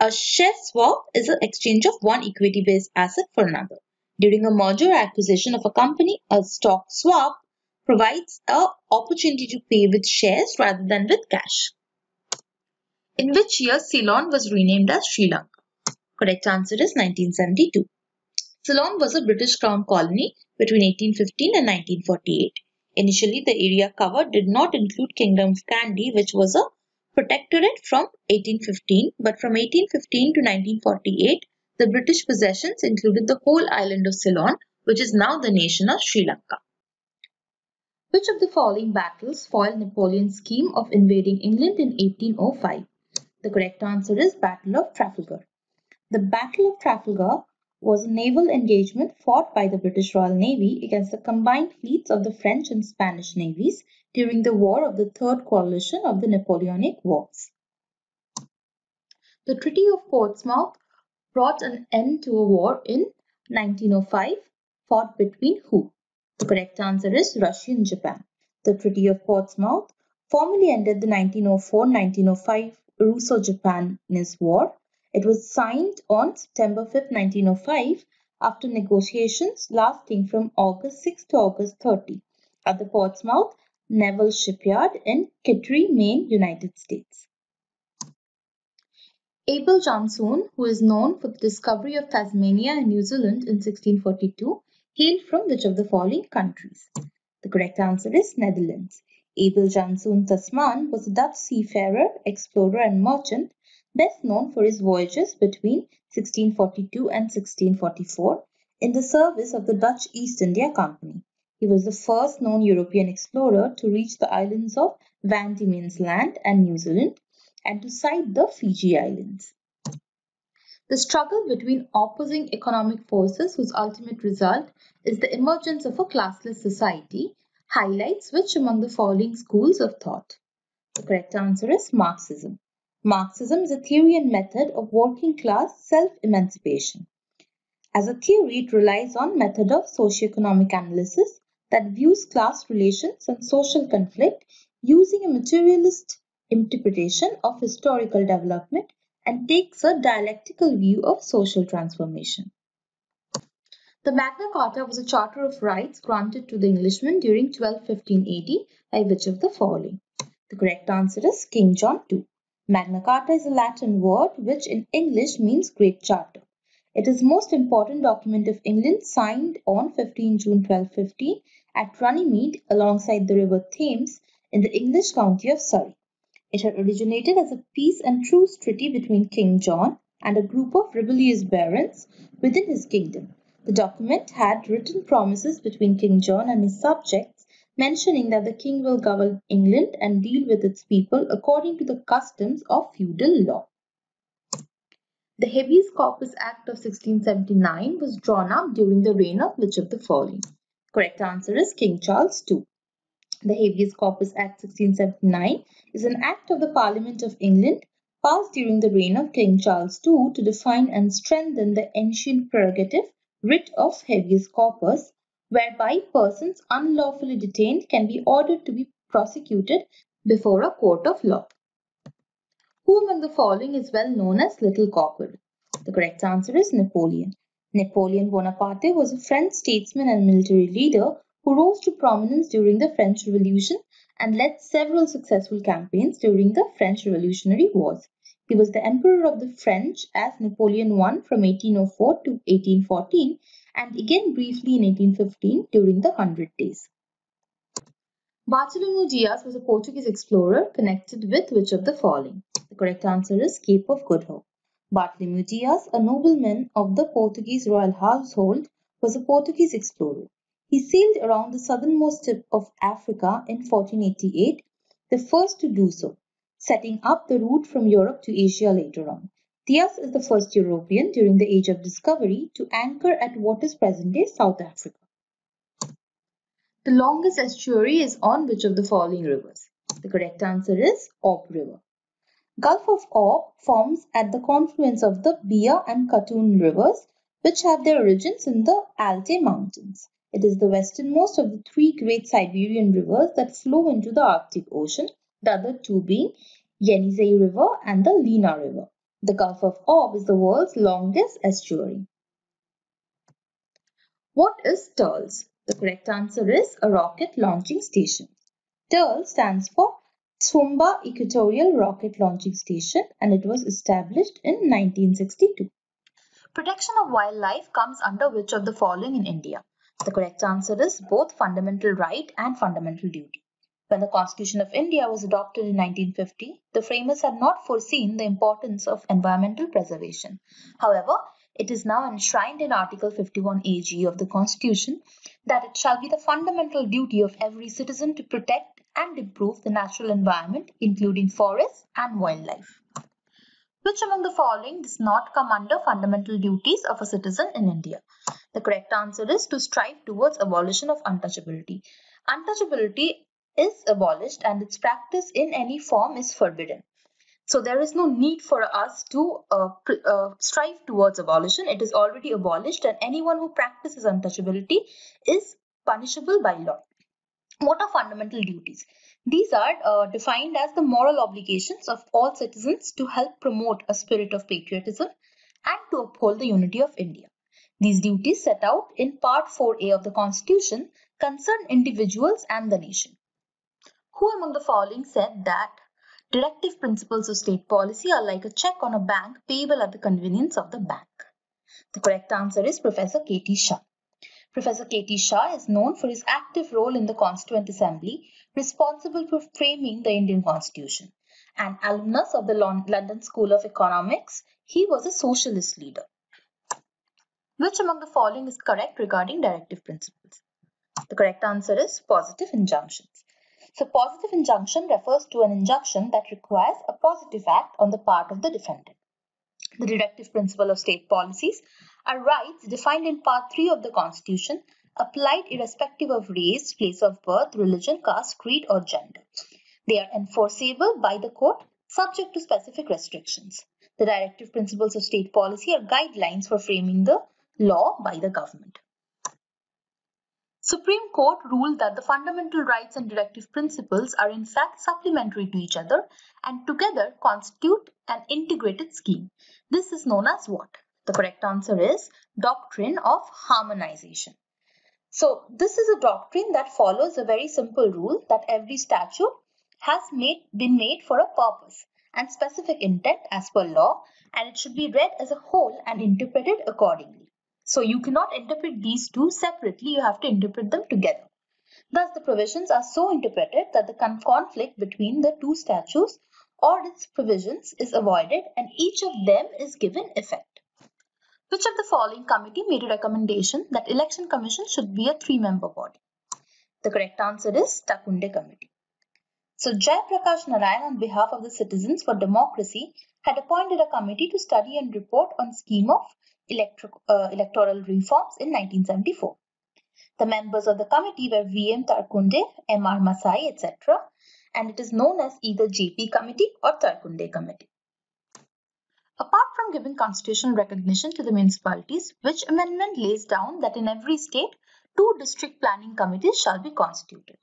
A share swap is an exchange of one equity-based asset for another. During a merger or acquisition of a company, a stock swap provides an opportunity to pay with shares rather than with cash. In which year Ceylon was renamed as Sri Lanka? Correct answer is 1972. Ceylon was a British Crown colony between 1815 and 1948. Initially, the area covered did not include Kingdom of Kandy, which was a protectorate from 1815, but from 1815 to 1948, the British possessions included the whole island of Ceylon, which is now the nation of Sri Lanka. Which of the following battles foiled Napoleon's scheme of invading England in 1805? The correct answer is Battle of Trafalgar. The Battle of Trafalgar was a naval engagement fought by the British Royal Navy against the combined fleets of the French and Spanish navies during the War of the Third Coalition of the Napoleonic Wars. The Treaty of Portsmouth brought an end to a war in 1905 fought between who? The correct answer is Russia and Japan. The Treaty of Portsmouth formally ended the 1904-1905 Russo-Japanese War. It was signed on September 5, 1905 after negotiations lasting from August 6 to August 30 at the Portsmouth Naval Shipyard in Kittery, Maine, United States. Abel Janszoon, who is known for the discovery of Tasmania and New Zealand in 1642, hailed from which of the following countries? The correct answer is Netherlands. Abel Janszoon Tasman was a Dutch seafarer, explorer and merchant, best known for his voyages between 1642 and 1644 in the service of the Dutch East India Company. He was the first known European explorer to reach the islands of Van Diemen's Land and New Zealand and to sight the Fiji Islands. The struggle between opposing economic forces whose ultimate result is the emergence of a classless society highlights which among the following schools of thought? The correct answer is Marxism. Marxism is a theory and method of working class self-emancipation. As a theory, it relies on method of socioeconomic analysis that views class relations and social conflict using a materialist interpretation of historical development and takes a dialectical view of social transformation. The Magna Carta was a charter of rights granted to the Englishmen during 1215 AD by which of the following? The correct answer is King John II. Magna Carta is a Latin word which in English means Great Charter. It is most important document of England signed on 15 June 1215 at Runnymede alongside the river Thames in the English county of Surrey. It had originated as a peace and truce treaty between King John and a group of rebellious barons within his kingdom. The document had written promises between King John and his subjects mentioning that the king will govern England and deal with its people according to the customs of feudal law. The Habeas Corpus Act of 1679 was drawn up during the reign of which of the following? Correct answer is King Charles II. The Habeas Corpus Act 1679 is an act of the Parliament of England passed during the reign of King Charles II to define and strengthen the ancient prerogative writ of habeas corpus, whereby persons unlawfully detained can be ordered to be prosecuted before a court of law. Who among the following is well known as Little Copper? The correct answer is Napoleon. Napoleon Bonaparte was a French statesman and military leader who rose to prominence during the French Revolution and led several successful campaigns during the French Revolutionary Wars. He was the Emperor of the French as Napoleon I from 1804 to 1814 and again briefly in 1815 during the Hundred Days. Bartolomeu Dias was a Portuguese explorer connected with which of the following? The correct answer is Cape of Good Hope. Bartolomeu Dias, a nobleman of the Portuguese royal household, was a Portuguese explorer. He sailed around the southernmost tip of Africa in 1488, the first to do so, setting up the route from Europe to Asia later on. Dias is the first European during the Age of Discovery to anchor at what is present-day South Africa. The longest estuary is on which of the following rivers? The correct answer is Ob River. Gulf of Ob forms at the confluence of the Bia and Katun rivers, which have their origins in the Altai Mountains. It is the westernmost of the three great Siberian rivers that flow into the Arctic Ocean, the other two being Yenisei River and the Lena River. The Gulf of Ob is the world's longest estuary. What is TERLS? The correct answer is a rocket launching station. TERL stands for Thumba Equatorial Rocket Launching Station and it was established in 1962. Protection of wildlife comes under which of the following in India? The correct answer is both fundamental right and fundamental duty. When the Constitution of India was adopted in 1950, the framers had not foreseen the importance of environmental preservation. However, it is now enshrined in Article 51 AG of the Constitution that it shall be the fundamental duty of every citizen to protect and improve the natural environment, including forests and wildlife. Which among the following does not come under fundamental duties of a citizen in India? The correct answer is to strive towards abolition of untouchability. Untouchability is abolished and its practice in any form is forbidden. So there is no need for us to uh, uh, strive towards abolition. It is already abolished and anyone who practices untouchability is punishable by law. What are fundamental duties? These are uh, defined as the moral obligations of all citizens to help promote a spirit of patriotism and to uphold the unity of India. These duties set out in Part 4A of the Constitution concern individuals and the nation. Who among the following said that directive principles of state policy are like a check on a bank payable at the convenience of the bank? The correct answer is Professor K.T. Shah. Professor K.T. Shah is known for his active role in the Constituent Assembly, responsible for framing the Indian Constitution. An alumnus of the London School of Economics, he was a socialist leader. Which among the following is correct regarding directive principles? The correct answer is positive injunctions. So positive injunction refers to an injunction that requires a positive act on the part of the defendant. The directive principle of state policies are rights defined in Part 3 of the Constitution applied irrespective of race, place of birth, religion, caste, creed or gender. They are enforceable by the court subject to specific restrictions. The directive principles of state policy are guidelines for framing the law by the government. Supreme Court ruled that the fundamental rights and directive principles are in fact supplementary to each other and together constitute an integrated scheme. This is known as what? The correct answer is doctrine of harmonization. So this is a doctrine that follows a very simple rule that every statute has made, been made for a purpose and specific intent as per law and it should be read as a whole and interpreted accordingly. So you cannot interpret these two separately, you have to interpret them together. Thus, the provisions are so interpreted that the conflict between the two statutes or its provisions is avoided and each of them is given effect. Which of the following committee made a recommendation that election commission should be a three-member body? The correct answer is Tarkunde committee. So Jai Prakash Narayan on behalf of the Citizens for Democracy had appointed a committee to study and report on scheme of uh, electoral reforms in 1974. The members of the committee were V.M. Tarkunde, M.R. Masai, etc. and it is known as either JP Committee or Tarkunde Committee. Apart from giving constitutional recognition to the municipalities, which amendment lays down that in every state, two district planning committees shall be constituted?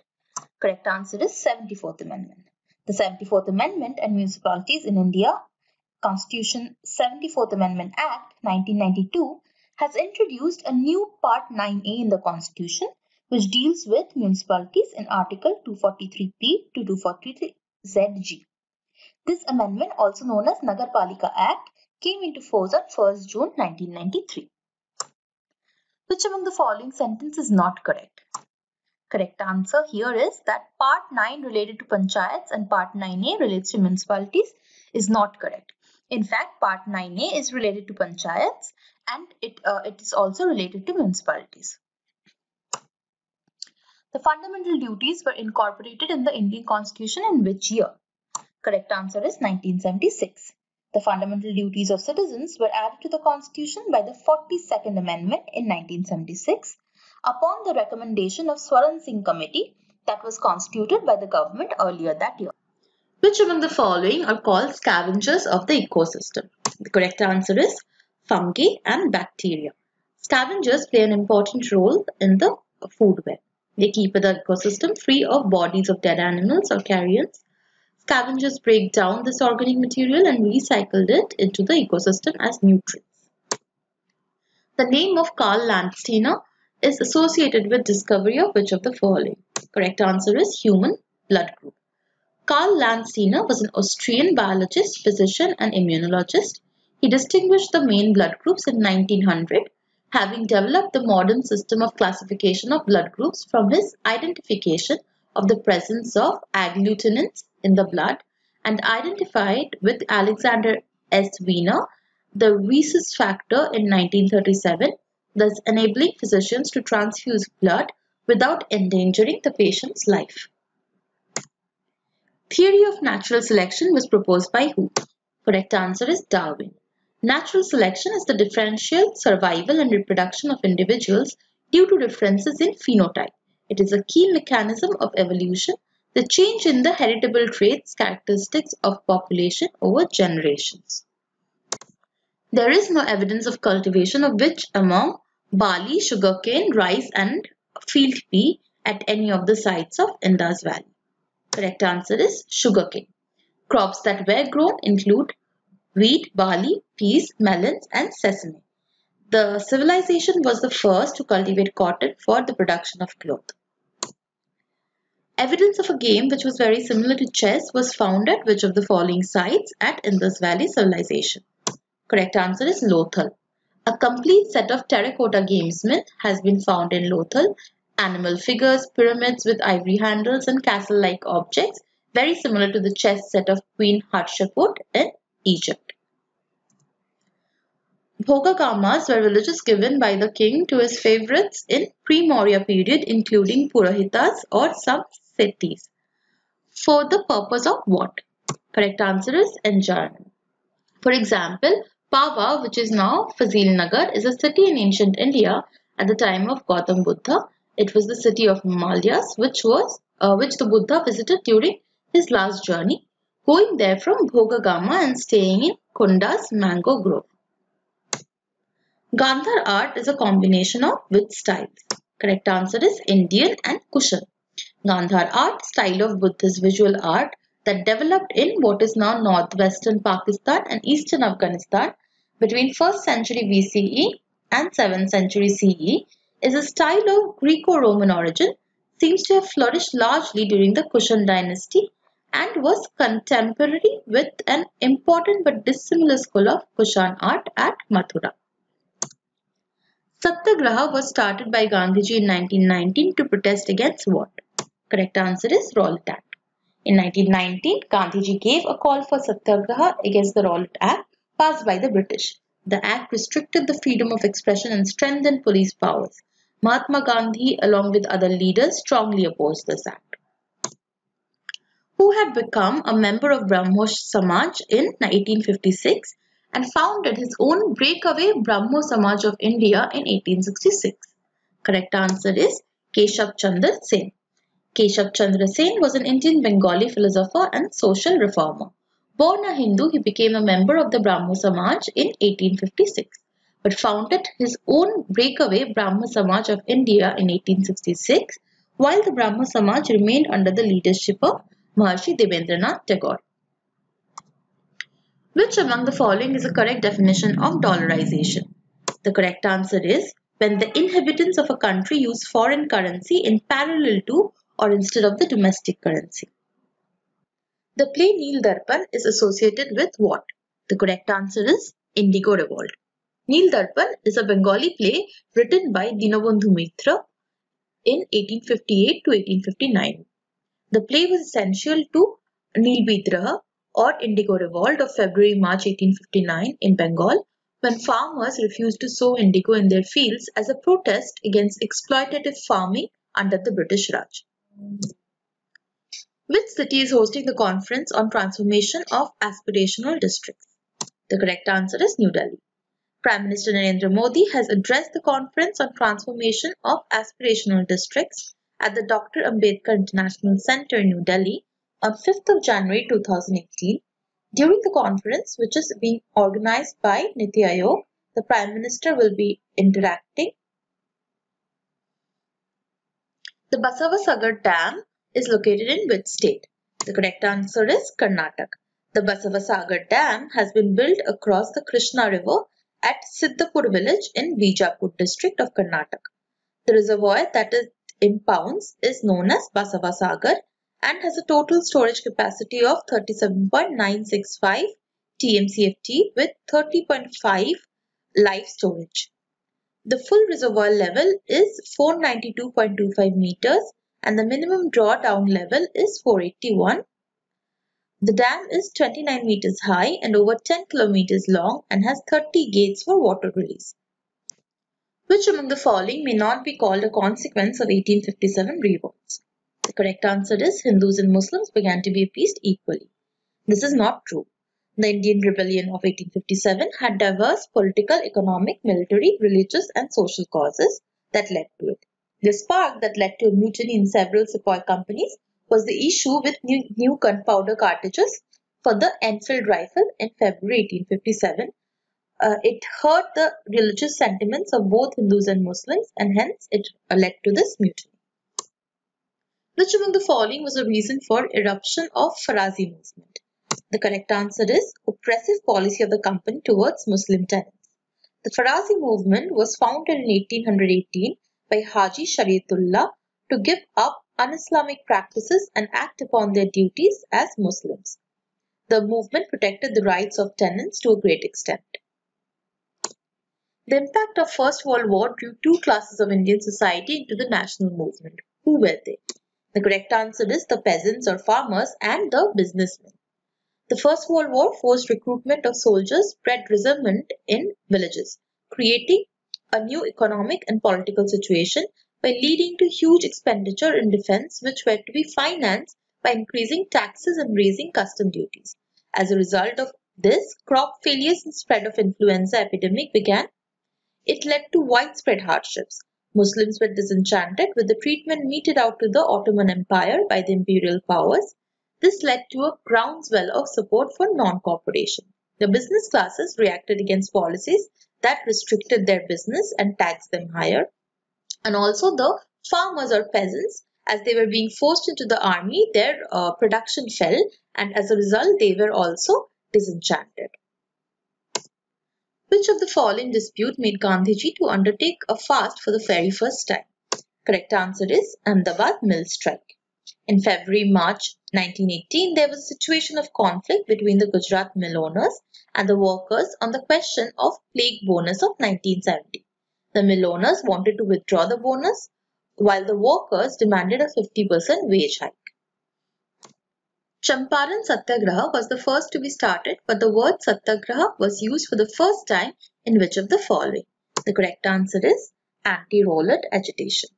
Correct answer is 74th Amendment. The 74th Amendment and municipalities in India Constitution 74th Amendment Act 1992 has introduced a new Part 9A in the Constitution which deals with municipalities in Article 243P to 243ZG. This amendment, also known as Nagarpalika Act, came into force on 1st June 1993. Which among the following sentence is not correct? Correct answer here is that Part 9 related to panchayats and Part 9A relates to municipalities is not correct. In fact, Part 9a is related to panchayats and it, uh, it is also related to municipalities. The fundamental duties were incorporated in the Indian Constitution in which year? Correct answer is 1976. The fundamental duties of citizens were added to the Constitution by the 42nd Amendment in 1976 upon the recommendation of Swaran Singh Committee that was constituted by the government earlier that year. Which among the following are called scavengers of the ecosystem? The correct answer is fungi and bacteria. Scavengers play an important role in the food web. They keep the ecosystem free of bodies of dead animals or carrions. scavengers break down this organic material and recycled it into the ecosystem as nutrients. The name of Karl Landsteiner is associated with discovery of which of the following? Correct answer is human blood group. Karl Landsteiner was an Austrian biologist, physician and immunologist. He distinguished the main blood groups in 1900, having developed the modern system of classification of blood groups from his identification of the presence of agglutinins in the blood and identified with Alexander S. Wiener the rhesus factor in 1937, thus enabling physicians to transfuse blood without endangering the patient's life. Theory of natural selection was proposed by who? Correct answer is Darwin. Natural selection is the differential survival and reproduction of individuals due to differences in phenotype. It is a key mechanism of evolution, the change in the heritable traits characteristics of population over generations. There is no evidence of cultivation of which among barley, sugarcane, rice and field pea at any of the sites of Indus Valley. Correct answer is sugarcane. Crops that were grown include wheat, barley, peas, melons and sesame. The civilization was the first to cultivate cotton for the production of cloth. Evidence of a game which was very similar to chess was found at which of the following sites at Indus Valley civilization? Correct answer is Lothal. A complete set of terracotta gamesmen has been found in Lothal animal figures, pyramids with ivory handles and castle-like objects very similar to the chess set of Queen Hatshepsut in Egypt. Bhogagamas were villages given by the king to his favorites in pre-Maurya period including Purahitas or some cities. For the purpose of what? Correct answer is enjoyment. For example, Pava, which is now Fazilnagar, is a city in ancient India at the time of Gautam Buddha it was the city of Himalayas which was uh, which the Buddha visited during his last journey, going there from Bhogagama and staying in Kunda's mango grove. Gandhar art is a combination of which styles? Correct answer is Indian and Kushan. Gandhar art, style of Buddhist visual art that developed in what is now northwestern Pakistan and eastern Afghanistan between 1st century BCE and 7th century CE is a style of Greco-Roman origin, seems to have flourished largely during the Kushan dynasty and was contemporary with an important but dissimilar school of Kushan art at Mathura. Satyagraha was started by Gandhiji in 1919 to protest against what? Correct answer is Rowlatt Act. In 1919, Gandhiji gave a call for Satyagraha against the Rowlatt Act passed by the British. The act restricted the freedom of expression and strengthened police powers. Mahatma Gandhi, along with other leaders, strongly opposed this act. Who had become a member of Brahmo Samaj in 1856 and founded his own breakaway Brahmo Samaj of India in 1866? Correct answer is Keshav Chandra Sen. Keshav Chandra Sen was an Indian Bengali philosopher and social reformer. Born a Hindu, he became a member of the Brahmo Samaj in 1856 but founded his own breakaway Brahmo Samaj of India in 1866 while the Brahmo Samaj remained under the leadership of Maharshi Devendranath Tagore. Which among the following is a correct definition of dollarization? The correct answer is when the inhabitants of a country use foreign currency in parallel to or instead of the domestic currency. The play Neel Darpan is associated with what? The correct answer is Indigo Revolt. Neel Darpan is a Bengali play written by Dinabandhu Mitra in 1858 to 1859. The play was essential to Neel Bidrah or Indigo Revolt of February-March 1859 in Bengal when farmers refused to sow indigo in their fields as a protest against exploitative farming under the British Raj. Which city is hosting the conference on transformation of aspirational districts? The correct answer is New Delhi. Prime Minister Narendra Modi has addressed the conference on transformation of aspirational districts at the Dr. Ambedkar International Center in New Delhi on 5th of January 2018. During the conference, which is being organized by Niti Aayog, the Prime Minister will be interacting. The Basavasagar Dam is located in which state? The correct answer is Karnataka. The Basavasagar Dam has been built across the Krishna River at Siddhapur village in Bijapur district of Karnataka. The reservoir that it impounds is known as Basavasagar and has a total storage capacity of 37.965 TMCFT with 30.5 live storage. The full reservoir level is 492.25 meters and the minimum drawdown level is 481 the dam is 29 meters high and over 10 kilometers long and has 30 gates for water release. Which among the following may not be called a consequence of 1857 revolts? The correct answer is Hindus and Muslims began to be appeased equally. This is not true. The Indian Rebellion of 1857 had diverse political, economic, military, religious and social causes that led to it. The spark that led to a mutiny in several sepoy companies was the issue with new, new gunpowder cartridges for the Enfield rifle in February 1857. Uh, it hurt the religious sentiments of both Hindus and Muslims and hence it led to this mutiny. Which among the following was a reason for eruption of Farazi movement? The correct answer is oppressive policy of the company towards Muslim tenants. The Farazi movement was founded in 1818 by Haji Shariatullah to give up un-Islamic practices and act upon their duties as Muslims. The movement protected the rights of tenants to a great extent. The impact of First World War drew two classes of Indian society into the national movement. Who were they? The correct answer is the peasants or farmers and the businessmen. The First World War forced recruitment of soldiers bred resentment in villages, creating a new economic and political situation by leading to huge expenditure in defense which were to be financed by increasing taxes and raising custom duties. As a result of this, crop failures and spread of influenza epidemic began. It led to widespread hardships. Muslims were disenchanted with the treatment meted out to the Ottoman Empire by the imperial powers. This led to a groundswell of support for non-cooperation. The business classes reacted against policies that restricted their business and taxed them higher and also the farmers or peasants as they were being forced into the army their uh, production fell and as a result they were also disenchanted. Which of the following dispute made Gandhiji to undertake a fast for the very first time? Correct answer is Ahmedabad mill strike. In February-March 1918, there was a situation of conflict between the Gujarat mill owners and the workers on the question of plague bonus of 1970. The mill owners wanted to withdraw the bonus while the workers demanded a 50% wage hike. Champaran Satyagraha was the first to be started but the word Satyagraha was used for the first time in which of the following? The correct answer is anti-Rowlatt agitation.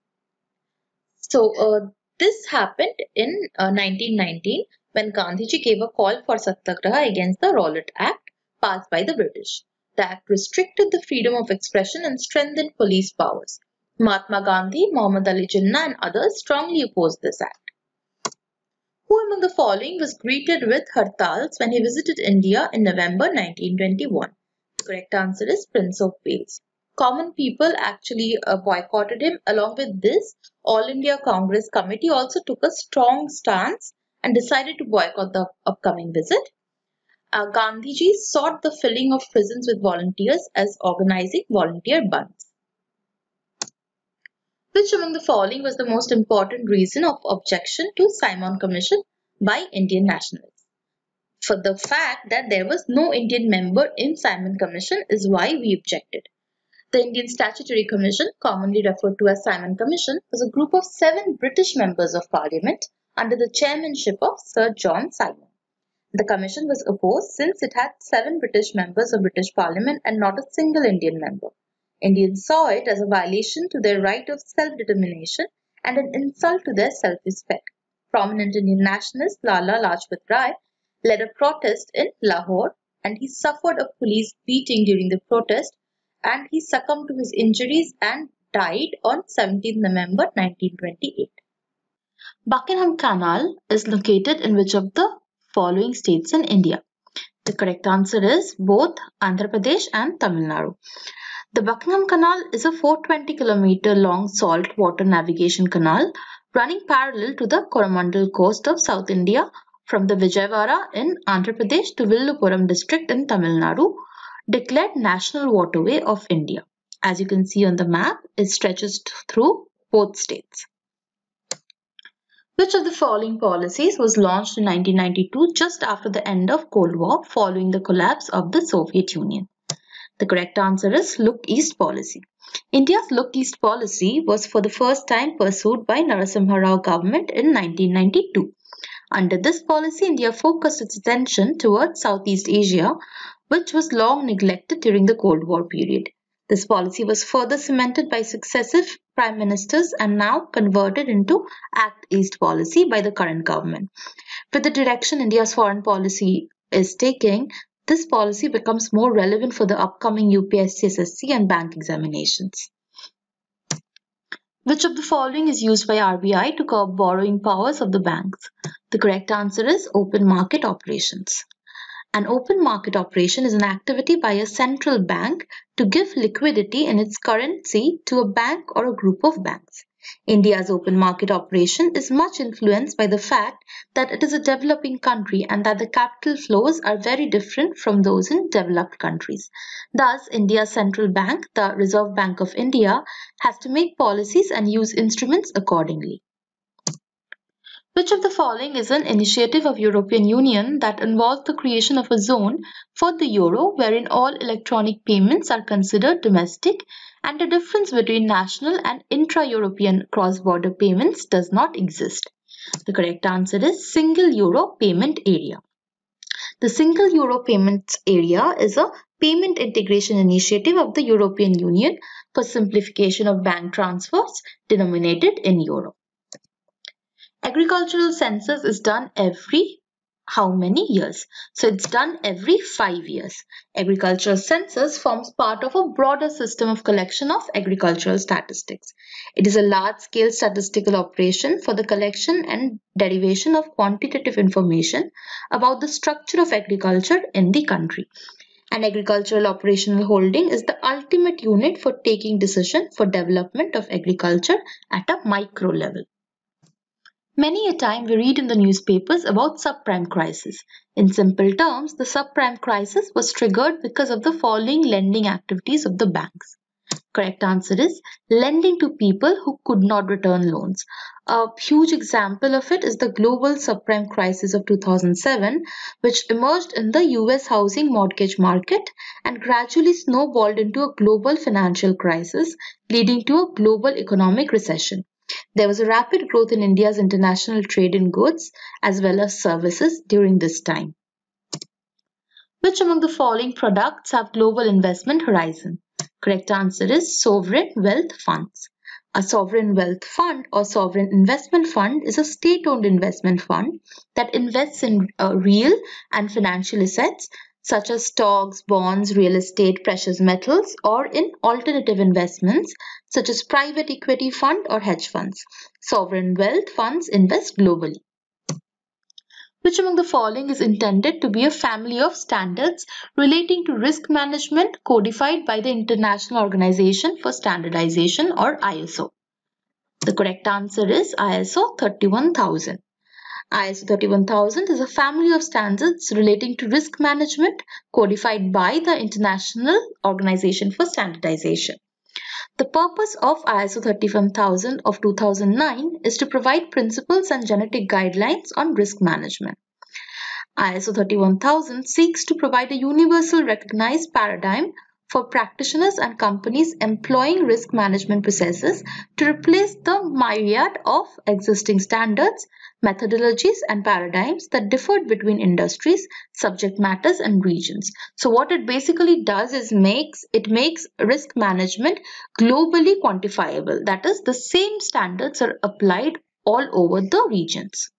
So uh, this happened in uh, 1919 when Gandhiji gave a call for Satyagraha against the Rowlatt Act passed by the British. The act restricted the freedom of expression and strengthened police powers. Mahatma Gandhi, Muhammad Ali Jinnah and others strongly opposed this act. Who among the following was greeted with hartals when he visited India in November 1921? The correct answer is Prince of Wales. Common people actually uh, boycotted him. Along with this, All India Congress Committee also took a strong stance and decided to boycott the upcoming visit uh, Gandhiji sought the filling of prisons with volunteers as organizing volunteer bunds. Which among the following was the most important reason of objection to Simon Commission by Indian nationalists? For the fact that there was no Indian member in Simon Commission is why we objected. The Indian Statutory Commission, commonly referred to as Simon Commission, was a group of seven British members of Parliament under the chairmanship of Sir John Simon. The commission was opposed since it had seven British members of British Parliament and not a single Indian member. Indians saw it as a violation to their right of self-determination and an insult to their self-respect. Prominent Indian nationalist Lala Lajpat Rai led a protest in Lahore and he suffered a police beating during the protest and he succumbed to his injuries and died on 17 November 1928. Buckingham Canal is located in which of the following states in India? The correct answer is both Andhra Pradesh and Tamil Nadu. The Buckingham Canal is a 420 kilometer long salt water navigation canal running parallel to the Coromandel coast of South India from the Vijayawada in Andhra Pradesh to Villupuram district in Tamil Nadu declared National Waterway of India. As you can see on the map, it stretches through both states. Which of the following policies was launched in 1992 just after the end of Cold War following the collapse of the Soviet Union? The correct answer is Look East policy. India's Look East policy was for the first time pursued by Narasimha Rao government in 1992. Under this policy, India focused its attention towards Southeast Asia, which was long neglected during the Cold War period. This policy was further cemented by successive prime ministers and now converted into Act East policy by the current government. With the direction India's foreign policy is taking, this policy becomes more relevant for the upcoming UPSC, SSC and bank examinations. Which of the following is used by RBI to curb borrowing powers of the banks? The correct answer is open market operations. An open market operation is an activity by a central bank to give liquidity in its currency to a bank or a group of banks. India's open market operation is much influenced by the fact that it is a developing country and that the capital flows are very different from those in developed countries. Thus, India's central bank, the Reserve Bank of India, has to make policies and use instruments accordingly. Which of the following is an initiative of European Union that involves the creation of a zone for the euro wherein all electronic payments are considered domestic and the difference between national and intra-European cross-border payments does not exist? The correct answer is single euro payment area. The single euro payments area is a payment integration initiative of the European Union for simplification of bank transfers denominated in euro. Agricultural census is done every how many years? So it's done every five years. Agricultural census forms part of a broader system of collection of agricultural statistics. It is a large-scale statistical operation for the collection and derivation of quantitative information about the structure of agriculture in the country. An agricultural operational holding is the ultimate unit for taking decision for development of agriculture at a micro level. Many a time we read in the newspapers about subprime crisis. In simple terms, the subprime crisis was triggered because of the following lending activities of the banks. Correct answer is lending to people who could not return loans. A huge example of it is the global subprime crisis of 2007, which emerged in the US housing mortgage market and gradually snowballed into a global financial crisis, leading to a global economic recession. There was a rapid growth in India's international trade in goods as well as services during this time. Which among the following products have global investment horizon? Correct answer is sovereign wealth funds. A sovereign wealth fund or sovereign investment fund is a state-owned investment fund that invests in uh, real and financial assets such as stocks, bonds, real estate, precious metals, or in alternative investments such as private equity fund or hedge funds. Sovereign wealth funds invest globally. Which among the following is intended to be a family of standards relating to risk management codified by the International Organization for Standardization or ISO? The correct answer is ISO 31000. ISO 31000 is a family of standards relating to risk management codified by the International Organization for Standardization. The purpose of ISO 31000 of 2009 is to provide principles and genetic guidelines on risk management. ISO 31000 seeks to provide a universal recognized paradigm for practitioners and companies employing risk management processes to replace the myriad of existing standards, methodologies and paradigms that differed between industries, subject matters and regions. So what it basically does is makes it makes risk management globally quantifiable. That is the same standards are applied all over the regions.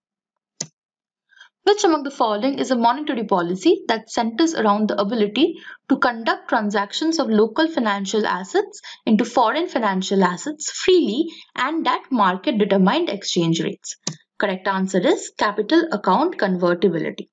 Which among the following is a monetary policy that centers around the ability to conduct transactions of local financial assets into foreign financial assets freely and at market determined exchange rates? Correct answer is capital account convertibility.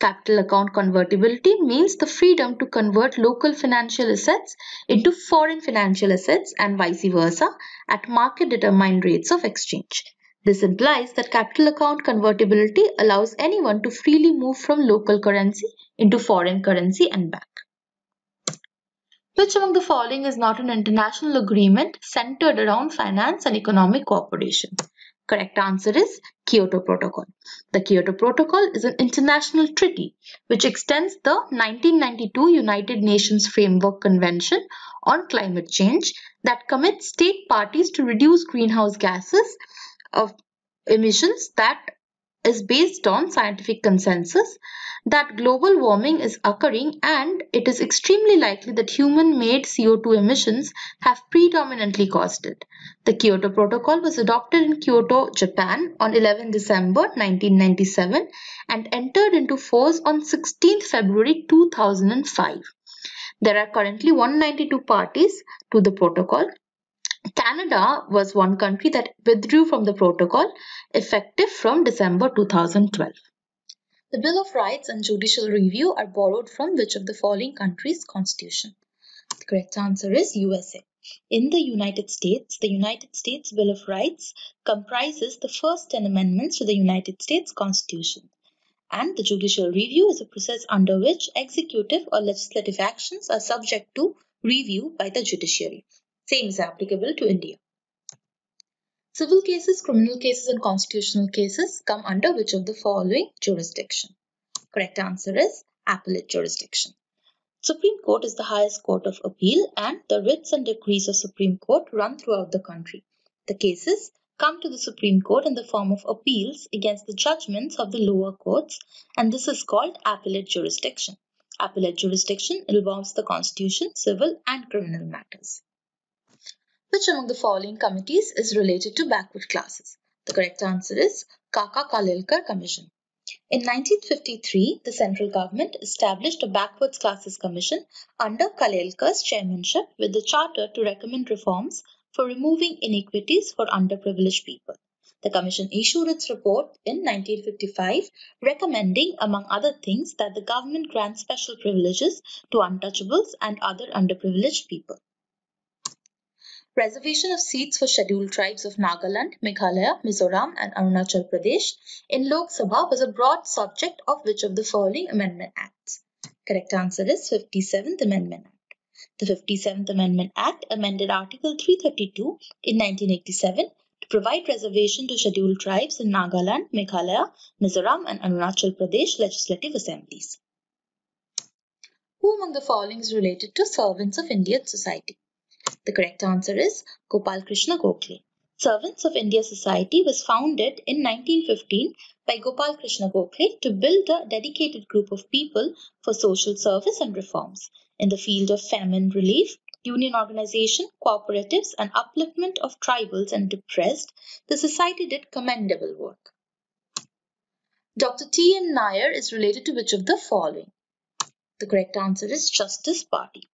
Capital account convertibility means the freedom to convert local financial assets into foreign financial assets and vice versa at market determined rates of exchange. This implies that capital account convertibility allows anyone to freely move from local currency into foreign currency and back. Which among the following is not an international agreement centered around finance and economic cooperation? Correct answer is Kyoto Protocol. The Kyoto Protocol is an international treaty which extends the 1992 United Nations Framework Convention on Climate Change that commits state parties to reduce greenhouse gases of emissions that is based on scientific consensus that global warming is occurring and it is extremely likely that human-made CO2 emissions have predominantly caused it. The Kyoto Protocol was adopted in Kyoto, Japan on 11 December 1997 and entered into force on 16 February 2005. There are currently 192 parties to the protocol Canada was one country that withdrew from the protocol effective from December 2012. The Bill of Rights and judicial review are borrowed from which of the following countries' constitution? The correct answer is USA. In the United States, the United States Bill of Rights comprises the first 10 amendments to the United States Constitution. And the judicial review is a process under which executive or legislative actions are subject to review by the judiciary. Same is applicable to India. Civil cases, criminal cases and constitutional cases come under which of the following jurisdiction? Correct answer is appellate jurisdiction. Supreme Court is the highest court of appeal and the writs and decrees of Supreme Court run throughout the country. The cases come to the Supreme Court in the form of appeals against the judgments of the lower courts and this is called appellate jurisdiction. Appellate jurisdiction involves the constitution, civil and criminal matters. Which among the following committees is related to backward classes? The correct answer is Kaka Kalelkar Commission. In 1953, the central government established a Backwards Classes Commission under Kalelkar's chairmanship with the charter to recommend reforms for removing inequities for underprivileged people. The commission issued its report in 1955 recommending, among other things, that the government grant special privileges to untouchables and other underprivileged people. Reservation of seats for scheduled tribes of Nagaland, Meghalaya, Mizoram and Arunachal Pradesh in Lok Sabha was a broad subject of which of the following Amendment Acts? Correct answer is 57th Amendment Act. The 57th Amendment Act amended Article 332 in 1987 to provide reservation to scheduled tribes in Nagaland, Meghalaya, Mizoram and Arunachal Pradesh legislative assemblies. Who among the following is related to servants of Indian society? The correct answer is Gopal Krishna Gokhale. Servants of India Society was founded in 1915 by Gopal Krishna Gokhale to build a dedicated group of people for social service and reforms in the field of famine relief, union organization, cooperatives, and upliftment of tribals and depressed. The society did commendable work. Dr. T. M. Nair is related to which of the following? The correct answer is Justice Party.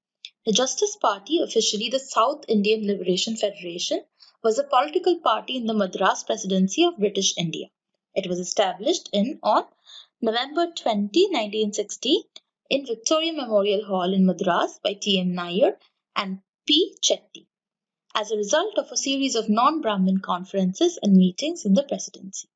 The Justice Party, officially the South Indian Liberation Federation, was a political party in the Madras Presidency of British India. It was established in on November 20, 1960 in Victoria Memorial Hall in Madras by T. M. Nair and P. Chetty as a result of a series of non-Brahmin conferences and meetings in the presidency.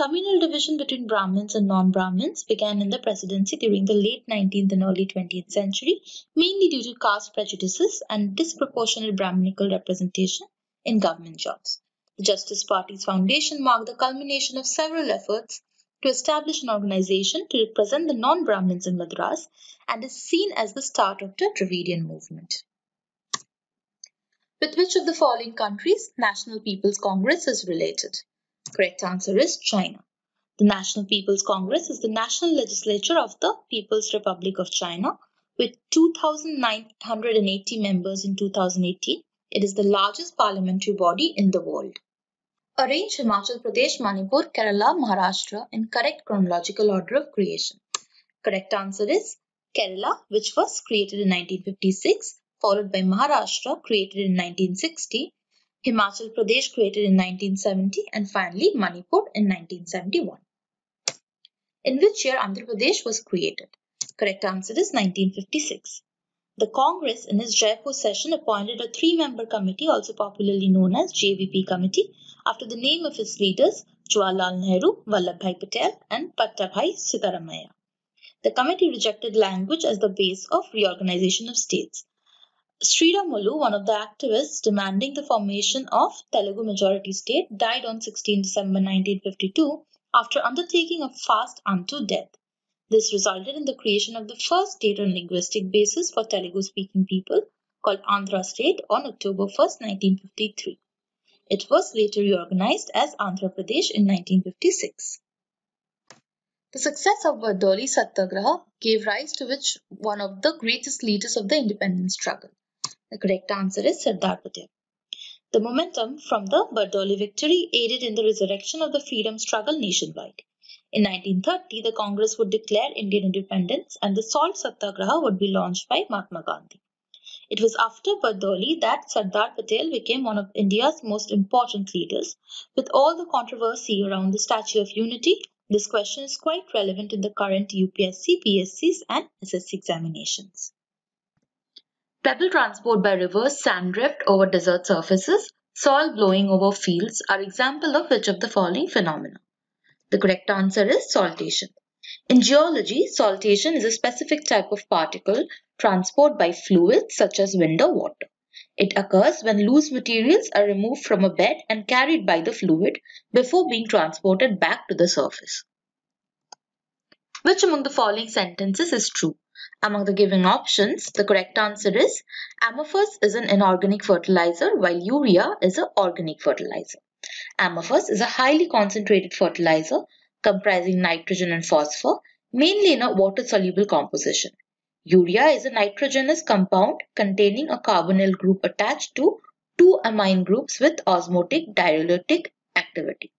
Communal division between Brahmins and non-Brahmins began in the presidency during the late 19th and early 20th century, mainly due to caste prejudices and disproportionate Brahminical representation in government jobs. The Justice Party's foundation marked the culmination of several efforts to establish an organization to represent the non-Brahmins in Madras and is seen as the start of the Dravidian movement. With which of the following countries National People's Congress is related? Correct answer is China. The National People's Congress is the national legislature of the People's Republic of China with 2,980 members in 2018. It is the largest parliamentary body in the world. Arrange Himachal Pradesh, Manipur, Kerala, Maharashtra in correct chronological order of creation. Correct answer is Kerala, which was created in 1956, followed by Maharashtra, created in 1960, Himachal Pradesh created in 1970 and finally Manipur in 1971. In which year Andhra Pradesh was created? Correct answer is 1956. The Congress in its Jaipur session appointed a three-member committee also popularly known as JVP committee after the name of its leaders Jawaharlal Nehru, Vallabhbhai Patel and Pattabhi Sitaramayya. The committee rejected language as the base of reorganization of states. Sriramulu, one of the activists demanding the formation of Telugu majority state, died on 16 December 1952 after undertaking a fast unto death. This resulted in the creation of the first state on linguistic basis for Telugu speaking people called Andhra State on October 1, 1953. It was later reorganized as Andhra Pradesh in 1956. The success of Bardoli Satyagraha gave rise to which one of the greatest leaders of the independence struggle. The correct answer is Sardar Patel. The momentum from the Bardoli victory aided in the resurrection of the freedom struggle nationwide. In 1930, the Congress would declare Indian independence and the Salt Satyagraha would be launched by Mahatma Gandhi. It was after Bardoli that Sardar Patel became one of India's most important leaders. With all the controversy around the Statue of Unity, this question is quite relevant in the current UPSC, PSCs and SSC examinations. Pebble transport by rivers, sand drift over desert surfaces, soil blowing over fields are examples of which of the following phenomena? The correct answer is saltation. In geology, saltation is a specific type of particle transport by fluids such as wind or water. It occurs when loose materials are removed from a bed and carried by the fluid before being transported back to the surface. Which among the following sentences is true? Among the given options, the correct answer is Ammophos is an inorganic fertilizer while urea is an organic fertilizer. Ammophos is a highly concentrated fertilizer comprising nitrogen and phosphor, mainly in a water-soluble composition. Urea is a nitrogenous compound containing a carbonyl group attached to two amine groups with osmotic diuretic activity.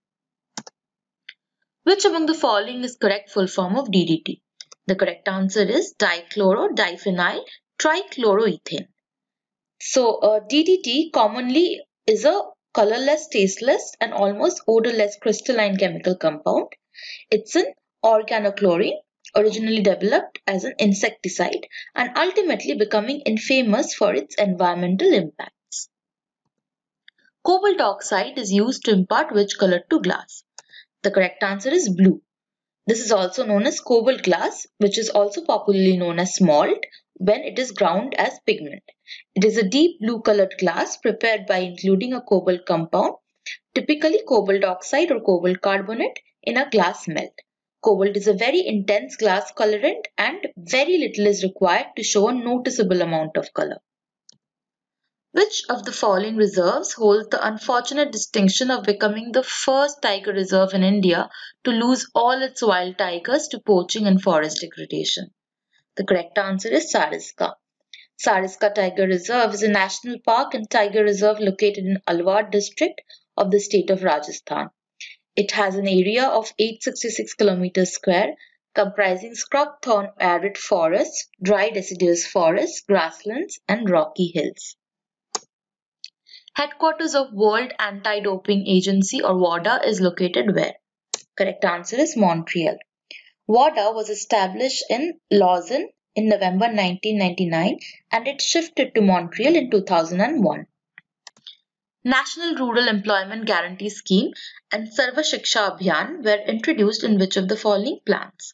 Which among the following is correct full form of DDT? The correct answer is dichloro-diphenyl trichloroethane. So uh, DDT commonly is a colorless, tasteless and almost odorless crystalline chemical compound. It's an organochlorine originally developed as an insecticide and ultimately becoming infamous for its environmental impacts. Cobalt oxide is used to impart which color to glass? The correct answer is blue. This is also known as cobalt glass, which is also popularly known as smalt when it is ground as pigment. It is a deep blue colored glass prepared by including a cobalt compound, typically cobalt oxide or cobalt carbonate, in a glass melt. Cobalt is a very intense glass colorant and very little is required to show a noticeable amount of color. Which of the following reserves holds the unfortunate distinction of becoming the first tiger reserve in India to lose all its wild tigers to poaching and forest degradation? The correct answer is Sariska. Sariska Tiger Reserve is a national park and tiger reserve located in Alwar district of the state of Rajasthan. It has an area of 866 kilometers square comprising scrub thorn arid forests, dry deciduous forests, grasslands and rocky hills. Headquarters of World Anti-Doping Agency or WADA is located where? Correct answer is Montreal. WADA was established in Lausanne in November 1999 and it shifted to Montreal in 2001. National Rural Employment Guarantee Scheme and Sarva Shiksha Abhiyan were introduced in which of the following plans?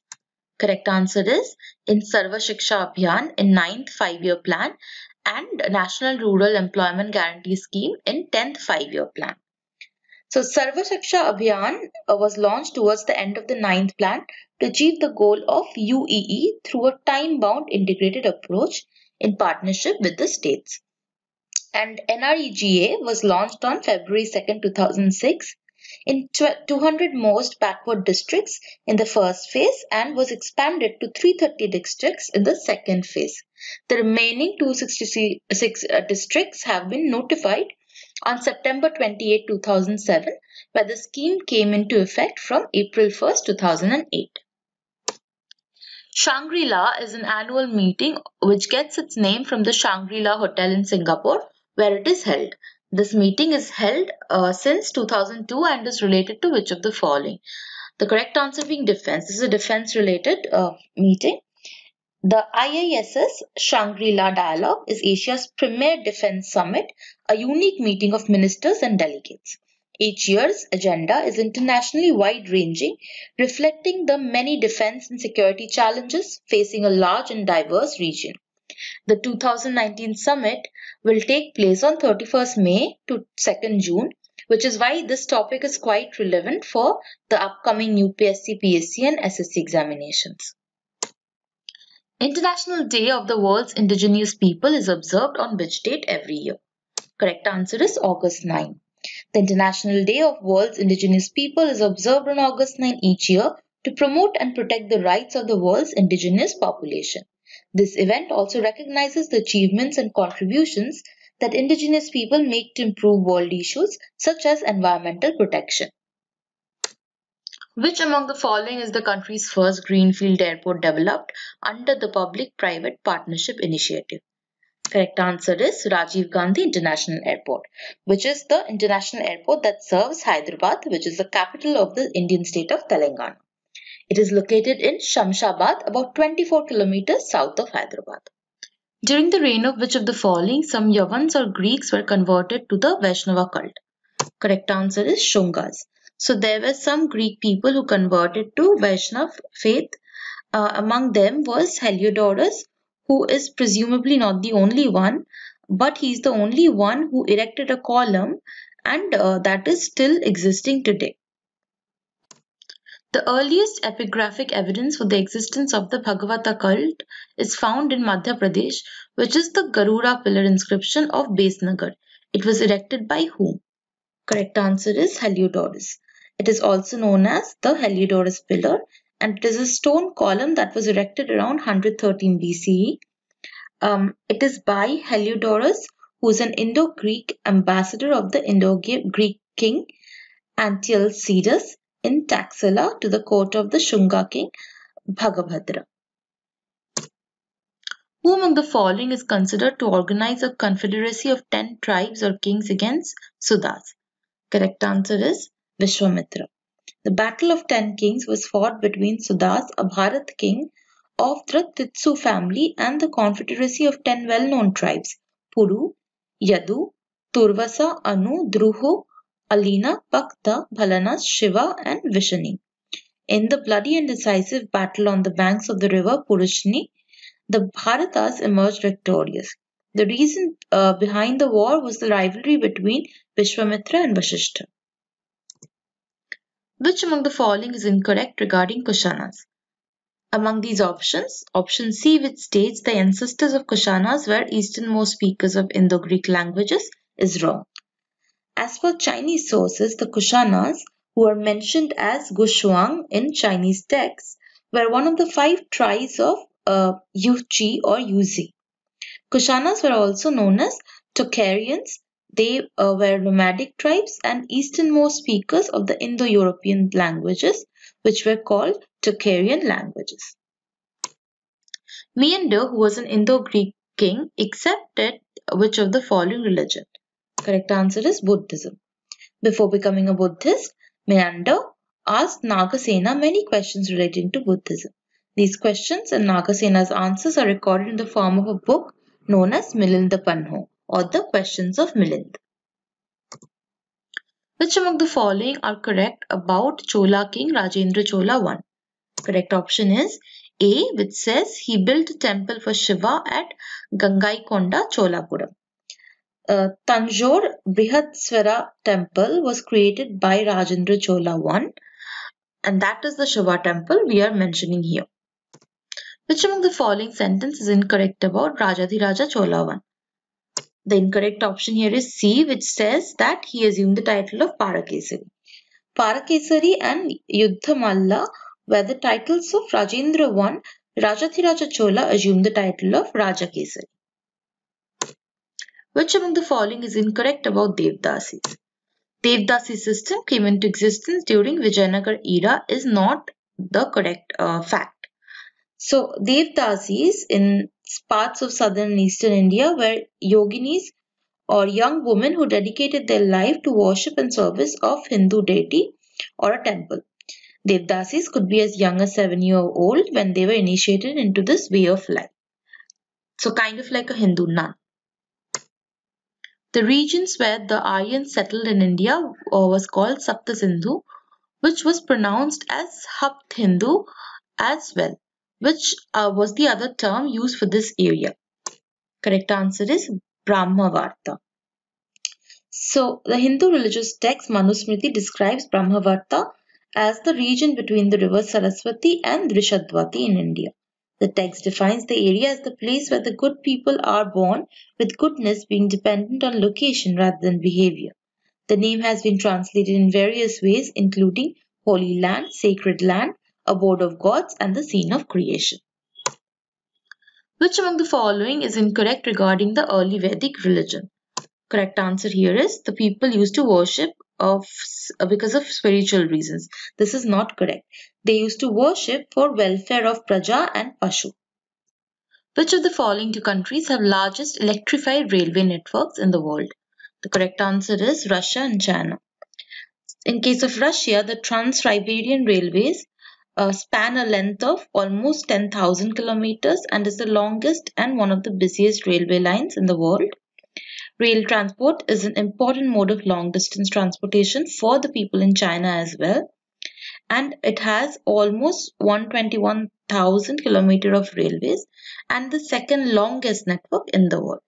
Correct answer is in Sarva Shiksha Abhiyan in 9th 5-year plan and National Rural Employment Guarantee Scheme in 10th 5-year plan. So Sarva Shiksha Abhiyan uh, was launched towards the end of the 9th plan to achieve the goal of UEE through a time-bound integrated approach in partnership with the states. And NREGA was launched on February 2, 2006 in 200 most backward districts in the first phase and was expanded to 330 districts in the second phase. The remaining 266 uh, districts have been notified on September 28, 2007, where the scheme came into effect from April 1, 2008. Shangri-La is an annual meeting which gets its name from the Shangri-La Hotel in Singapore, where it is held. This meeting is held uh, since 2002 and is related to which of the following? The correct answer being defense. This is a defense related uh, meeting. The IISS Shangri-La Dialogue is Asia's premier defense summit, a unique meeting of ministers and delegates. Each year's agenda is internationally wide ranging, reflecting the many defense and security challenges facing a large and diverse region. The 2019 summit will take place on 31st May to 2nd June, which is why this topic is quite relevant for the upcoming UPSC, PSC, and SSC examinations. International Day of the World's Indigenous People is observed on which date every year? Correct answer is August 9. The International Day of World's Indigenous People is observed on August 9 each year to promote and protect the rights of the world's indigenous population. This event also recognizes the achievements and contributions that indigenous people make to improve world issues such as environmental protection. Which among the following is the country's first greenfield airport developed under the Public-Private Partnership Initiative? Correct answer is Rajiv Gandhi International Airport, which is the international airport that serves Hyderabad, which is the capital of the Indian state of Telangana. It is located in Shamshabad, about 24 kilometers south of Hyderabad. During the reign of which of the following, some Yavans or Greeks were converted to the Vaishnava cult? Correct answer is Shungas. So there were some Greek people who converted to Vaishnav faith. Uh, among them was Heliodorus, who is presumably not the only one, but he's the only one who erected a column and uh, that is still existing today. The earliest epigraphic evidence for the existence of the Bhagavata cult is found in Madhya Pradesh, which is the Garuda pillar inscription of Besnagar. It was erected by whom? Correct answer is Heliodorus. It is also known as the Heliodorus pillar and it is a stone column that was erected around 113 BCE. Um, it is by Heliodorus, who is an Indo-Greek ambassador of the Indo-Greek king Antialcidas in Taxila to the court of the Shunga king Bhagabhadra. Who among the following is considered to organize a confederacy of 10 tribes or kings against Sudas? Correct answer is Vishwamitra. The Battle of Ten Kings was fought between Sudas, a Bharat king of the Tritsu family and the confederacy of ten well-known tribes Puru, Yadu, Turvasa, Anu, Druhu, Alina, Pakta, Bhalanas, Shiva and Vishani. In the bloody and decisive battle on the banks of the river Purushni, the Bharatas emerged victorious. The reason uh, behind the war was the rivalry between Vishwamitra and Vasishtha. Which among the following is incorrect regarding Kushanas? Among these options, option C which states the ancestors of Kushanas were easternmost speakers of Indo-Greek languages is wrong. As per Chinese sources, the Kushanas, who are mentioned as Gushuang in Chinese texts, were one of the five tribes of uh, Yuchi or Yuzi. Kushanas were also known as Tocharians they uh, were nomadic tribes and easternmost speakers of the Indo-European languages, which were called Tocharian languages. Menander, who was an Indo-Greek king, accepted which of the following religion? Correct answer is Buddhism. Before becoming a Buddhist, Menander asked Nagasena many questions relating to Buddhism. These questions and Nagasena's answers are recorded in the form of a book known as Milinda Panho or the questions of Milind. Which among the following are correct about Chola king Rajendra Chola I? Correct option is A which says he built a temple for Shiva at Gangaikonda Cholapuram. Uh, Tanjore Brihatswara temple was created by Rajendra Chola I and that is the Shiva temple we are mentioning here. Which among the following sentence is incorrect about Rajadhiraja Chola I? The incorrect option here is C which says that he assumed the title of Parakesari. Parakesari and Yuddhamalla were the titles of Rajendra I. Rajathiraja Chola assumed the title of Rajakesari. Which among the following is incorrect about Devdasis? Devdasi system came into existence during Vijayanagar era is not the correct uh, fact. So Devdasis in parts of southern and eastern India were yoginis or young women who dedicated their life to worship and service of Hindu deity or a temple. Devdasis could be as young as seven year old when they were initiated into this way of life. So kind of like a Hindu nun. The regions where the Aryans settled in India uh, was called Sapta Sindhu, which was pronounced as Hapt Hindu as well, which uh, was the other term used for this area. Correct answer is Brahmavarta. So, the Hindu religious text Manusmriti describes Brahmavarta as the region between the rivers Saraswati and Drishadwati in India. The text defines the area as the place where the good people are born, with goodness being dependent on location rather than behavior. The name has been translated in various ways, including Holy Land, Sacred Land, Abode of Gods, and the Scene of Creation. Which among the following is incorrect regarding the early Vedic religion? Correct answer here is the people used to worship of uh, because of spiritual reasons. This is not correct. They used to worship for welfare of Praja and Pashu. Which of the following two countries have largest electrified railway networks in the world? The correct answer is Russia and China. In case of Russia, the Trans-Siberian Railways uh, span a length of almost 10,000 kilometers and is the longest and one of the busiest railway lines in the world. Rail transport is an important mode of long distance transportation for the people in China as well. And it has almost 121,000 kilometers of railways and the second longest network in the world.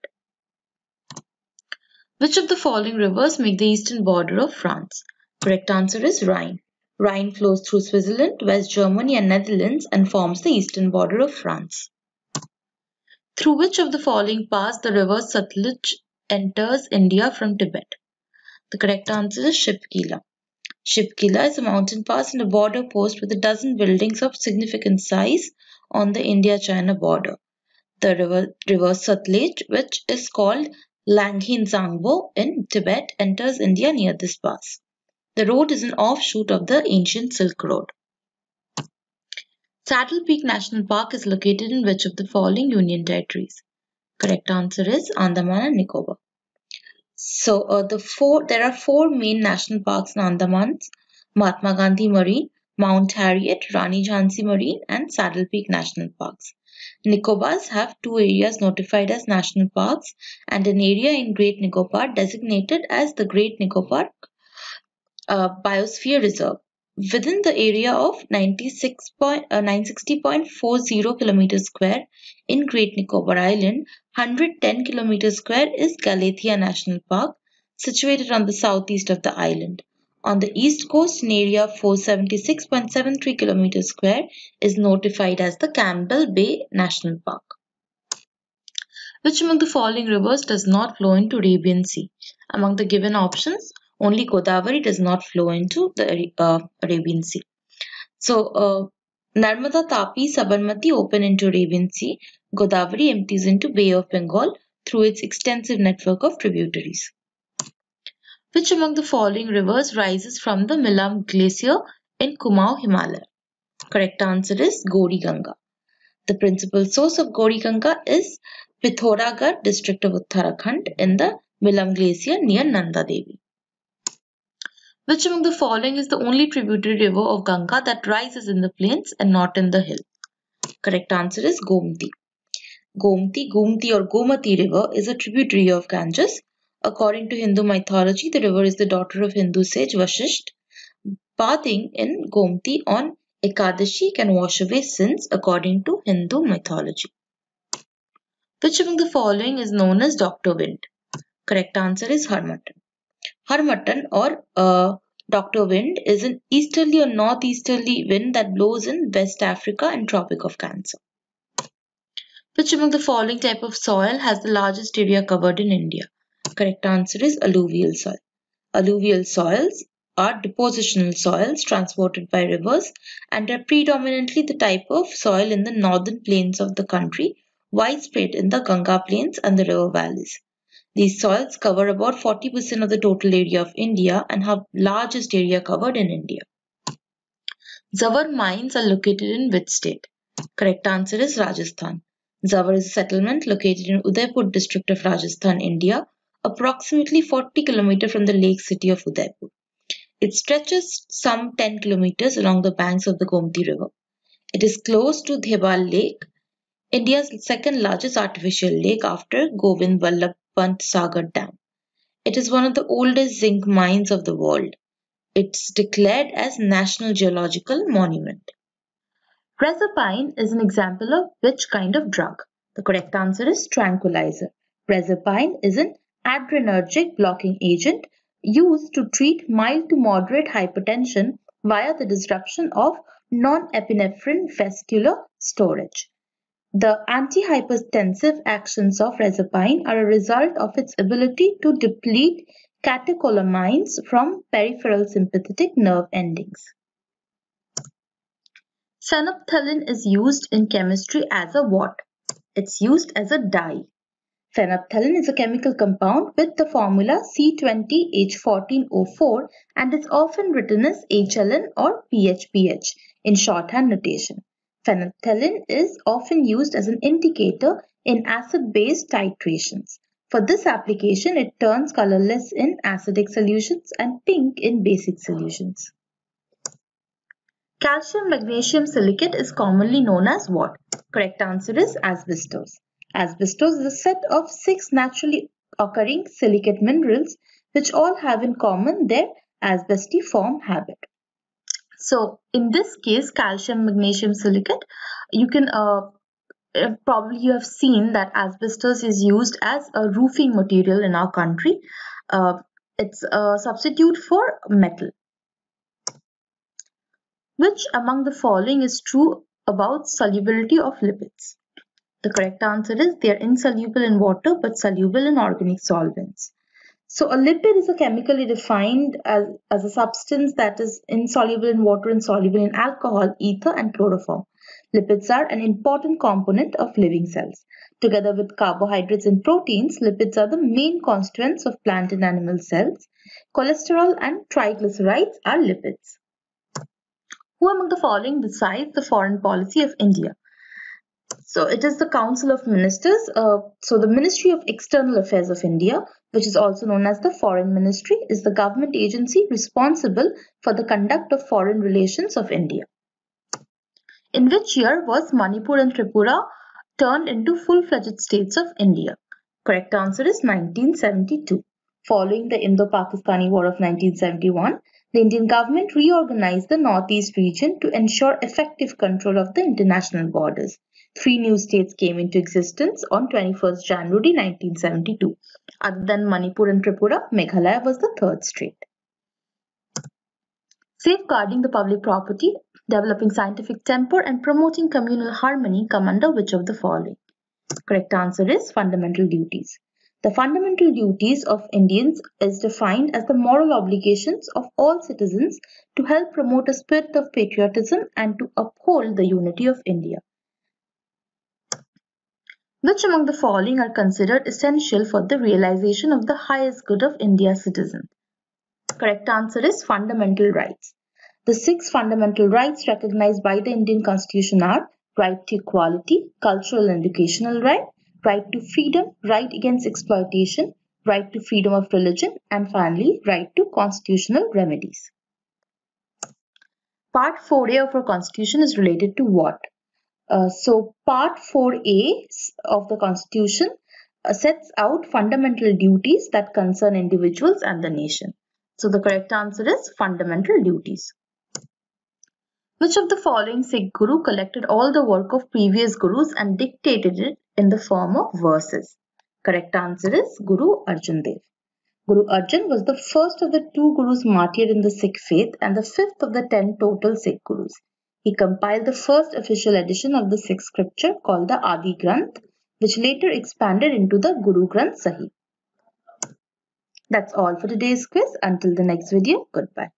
Which of the following rivers make the eastern border of France? Correct answer is Rhine. Rhine flows through Switzerland, West Germany and Netherlands and forms the eastern border of France. Through which of the following pass the river Satluj enters India from Tibet? The correct answer is Shipkila. Shipkila is a mountain pass and a border post with a dozen buildings of significant size on the India-China border. The river, river Satluj, which is called Langhin Zangbo in Tibet, enters India near this pass. The road is an offshoot of the ancient Silk Road. Saddle Peak National Park is located in which of the following union territories? Correct answer is Andaman and Nicobar. So uh, the four there are four main national parks in Andaman: Mahatma Gandhi Marine, Mount Harriet, Rani Jhansi Marine, and Saddle Peak National Parks. Nicobars have two areas notified as national parks and an area in Great Nicobar designated as the Great Nicobar uh, Biosphere Reserve within the area of 96 point, uh, 960.40 kilometers square in Great Nicobar Island, 110 kilometers square is Galathea National Park, situated on the southeast of the island. On the east coast, an area of 476.73 kilometers square is notified as the Campbell Bay National Park. Which among the following rivers does not flow into Arabian Sea? Among the given options, only Godavari does not flow into the uh, Arabian Sea. So, uh, Narmada, Tapi, Sabarmati open into Arabian Sea. Godavari empties into Bay of Bengal through its extensive network of tributaries. Which among the following rivers rises from the Milam Glacier in Kumaon, Himalaya? Correct answer is Gauri Ganga. The principal source of Gauri Ganga is Pithoragarh district of Uttarakhand in the Milam Glacier near Nanda Devi. Which among the following is the only tributary river of Ganga that rises in the plains and not in the hill? Correct answer is Gomti. Gomti, Gomti or Gomati river is a tributary of Ganges. According to Hindu mythology, the river is the daughter of Hindu sage Vashisht. Bathing in Gomti on Ekadashi can wash away sins according to Hindu mythology. Which among the following is known as Dr. Wind? Correct answer is Harmattan. Harmattan or uh, Dr. Wind is an easterly or northeasterly wind that blows in West Africa and Tropic of Cancer. Which among the following type of soil has the largest area covered in India? Correct answer is alluvial soil. Alluvial soils are depositional soils transported by rivers and are predominantly the type of soil in the northern plains of the country, widespread in the Ganga plains and the river valleys. These soils cover about 40% of the total area of India and have largest area covered in India. Zawar mines are located in which state? Correct answer is Rajasthan. Zawar is a settlement located in Udaipur district of Rajasthan, India, approximately 40 km from the lake city of Udaipur. It stretches some 10 kilometers along the banks of the Gomti River. It is close to Dhebar Lake, India's second largest artificial lake after Govind Vallabh Pant Sagar Dam. It is one of the oldest zinc mines of the world. It's declared as National Geological Monument. Reserpine is an example of which kind of drug? The correct answer is tranquilizer. Reserpine is an adrenergic blocking agent used to treat mild to moderate hypertension via the disruption of norepinephrine vascular storage. The antihypertensive actions of reserpine are a result of its ability to deplete catecholamines from peripheral sympathetic nerve endings. Phenolphthalein is used in chemistry as a what? It's used as a dye. Phenolphthalein is a chemical compound with the formula C20H14O4 and is often written as HLN or PHPH in shorthand notation. Phenolphthalein is often used as an indicator in acid-base titrations. For this application, it turns colorless in acidic solutions and pink in basic solutions. Calcium magnesium silicate is commonly known as what? Correct answer is asbestos. Asbestos is a set of six naturally occurring silicate minerals which all have in common their asbestiform habit. So in this case calcium magnesium silicate you can uh, uh, probably you have seen that asbestos is used as a roofing material in our country. Uh, it's a substitute for metal. Which among the following is true about solubility of lipids? The correct answer is they are insoluble in water but soluble in organic solvents. So a lipid is a chemically defined as, as a substance that is insoluble in water and soluble in alcohol, ether and chloroform. Lipids are an important component of living cells. Together with carbohydrates and proteins, lipids are the main constituents of plant and animal cells. Cholesterol and triglycerides are lipids. Who among the following decides the foreign policy of India? So it is the Council of Ministers. Uh, so the Ministry of External Affairs of India, which is also known as the Foreign Ministry, is the government agency responsible for the conduct of foreign relations of India. In which year was Manipur and Tripura turned into full-fledged states of India? Correct answer is 1972. Following the Indo-Pakistani War of 1971, the Indian government reorganized the Northeast region to ensure effective control of the international borders. Three new states came into existence on 21st January 1972. Other than Manipur and Tripura, Meghalaya was the third state. Safeguarding the public property, developing scientific temper and promoting communal harmony come under which of the following? Correct answer is fundamental duties. The fundamental duties of Indians is defined as the moral obligations of all citizens to help promote a spirit of patriotism and to uphold the unity of India. Which among the following are considered essential for the realization of the highest good of India's citizens? Correct answer is fundamental rights. The six fundamental rights recognized by the Indian Constitution are right to equality, cultural and educational right, right to freedom, right against exploitation, right to freedom of religion, and finally, right to constitutional remedies. Part 4a of our constitution is related to what? Uh, so, Part 4a of the constitution uh, sets out fundamental duties that concern individuals and the nation. So, the correct answer is fundamental duties. Which of the following Sikh Guru collected all the work of previous Gurus and dictated it in the form of verses? Correct answer is Guru Arjan Dev. Guru Arjan was the first of the two Gurus martyred in the Sikh faith and the fifth of the ten total Sikh Gurus. He compiled the first official edition of the Sikh scripture called the Adi Granth, which later expanded into the Guru Granth Sahib. That's all for today's quiz. Until the next video, goodbye.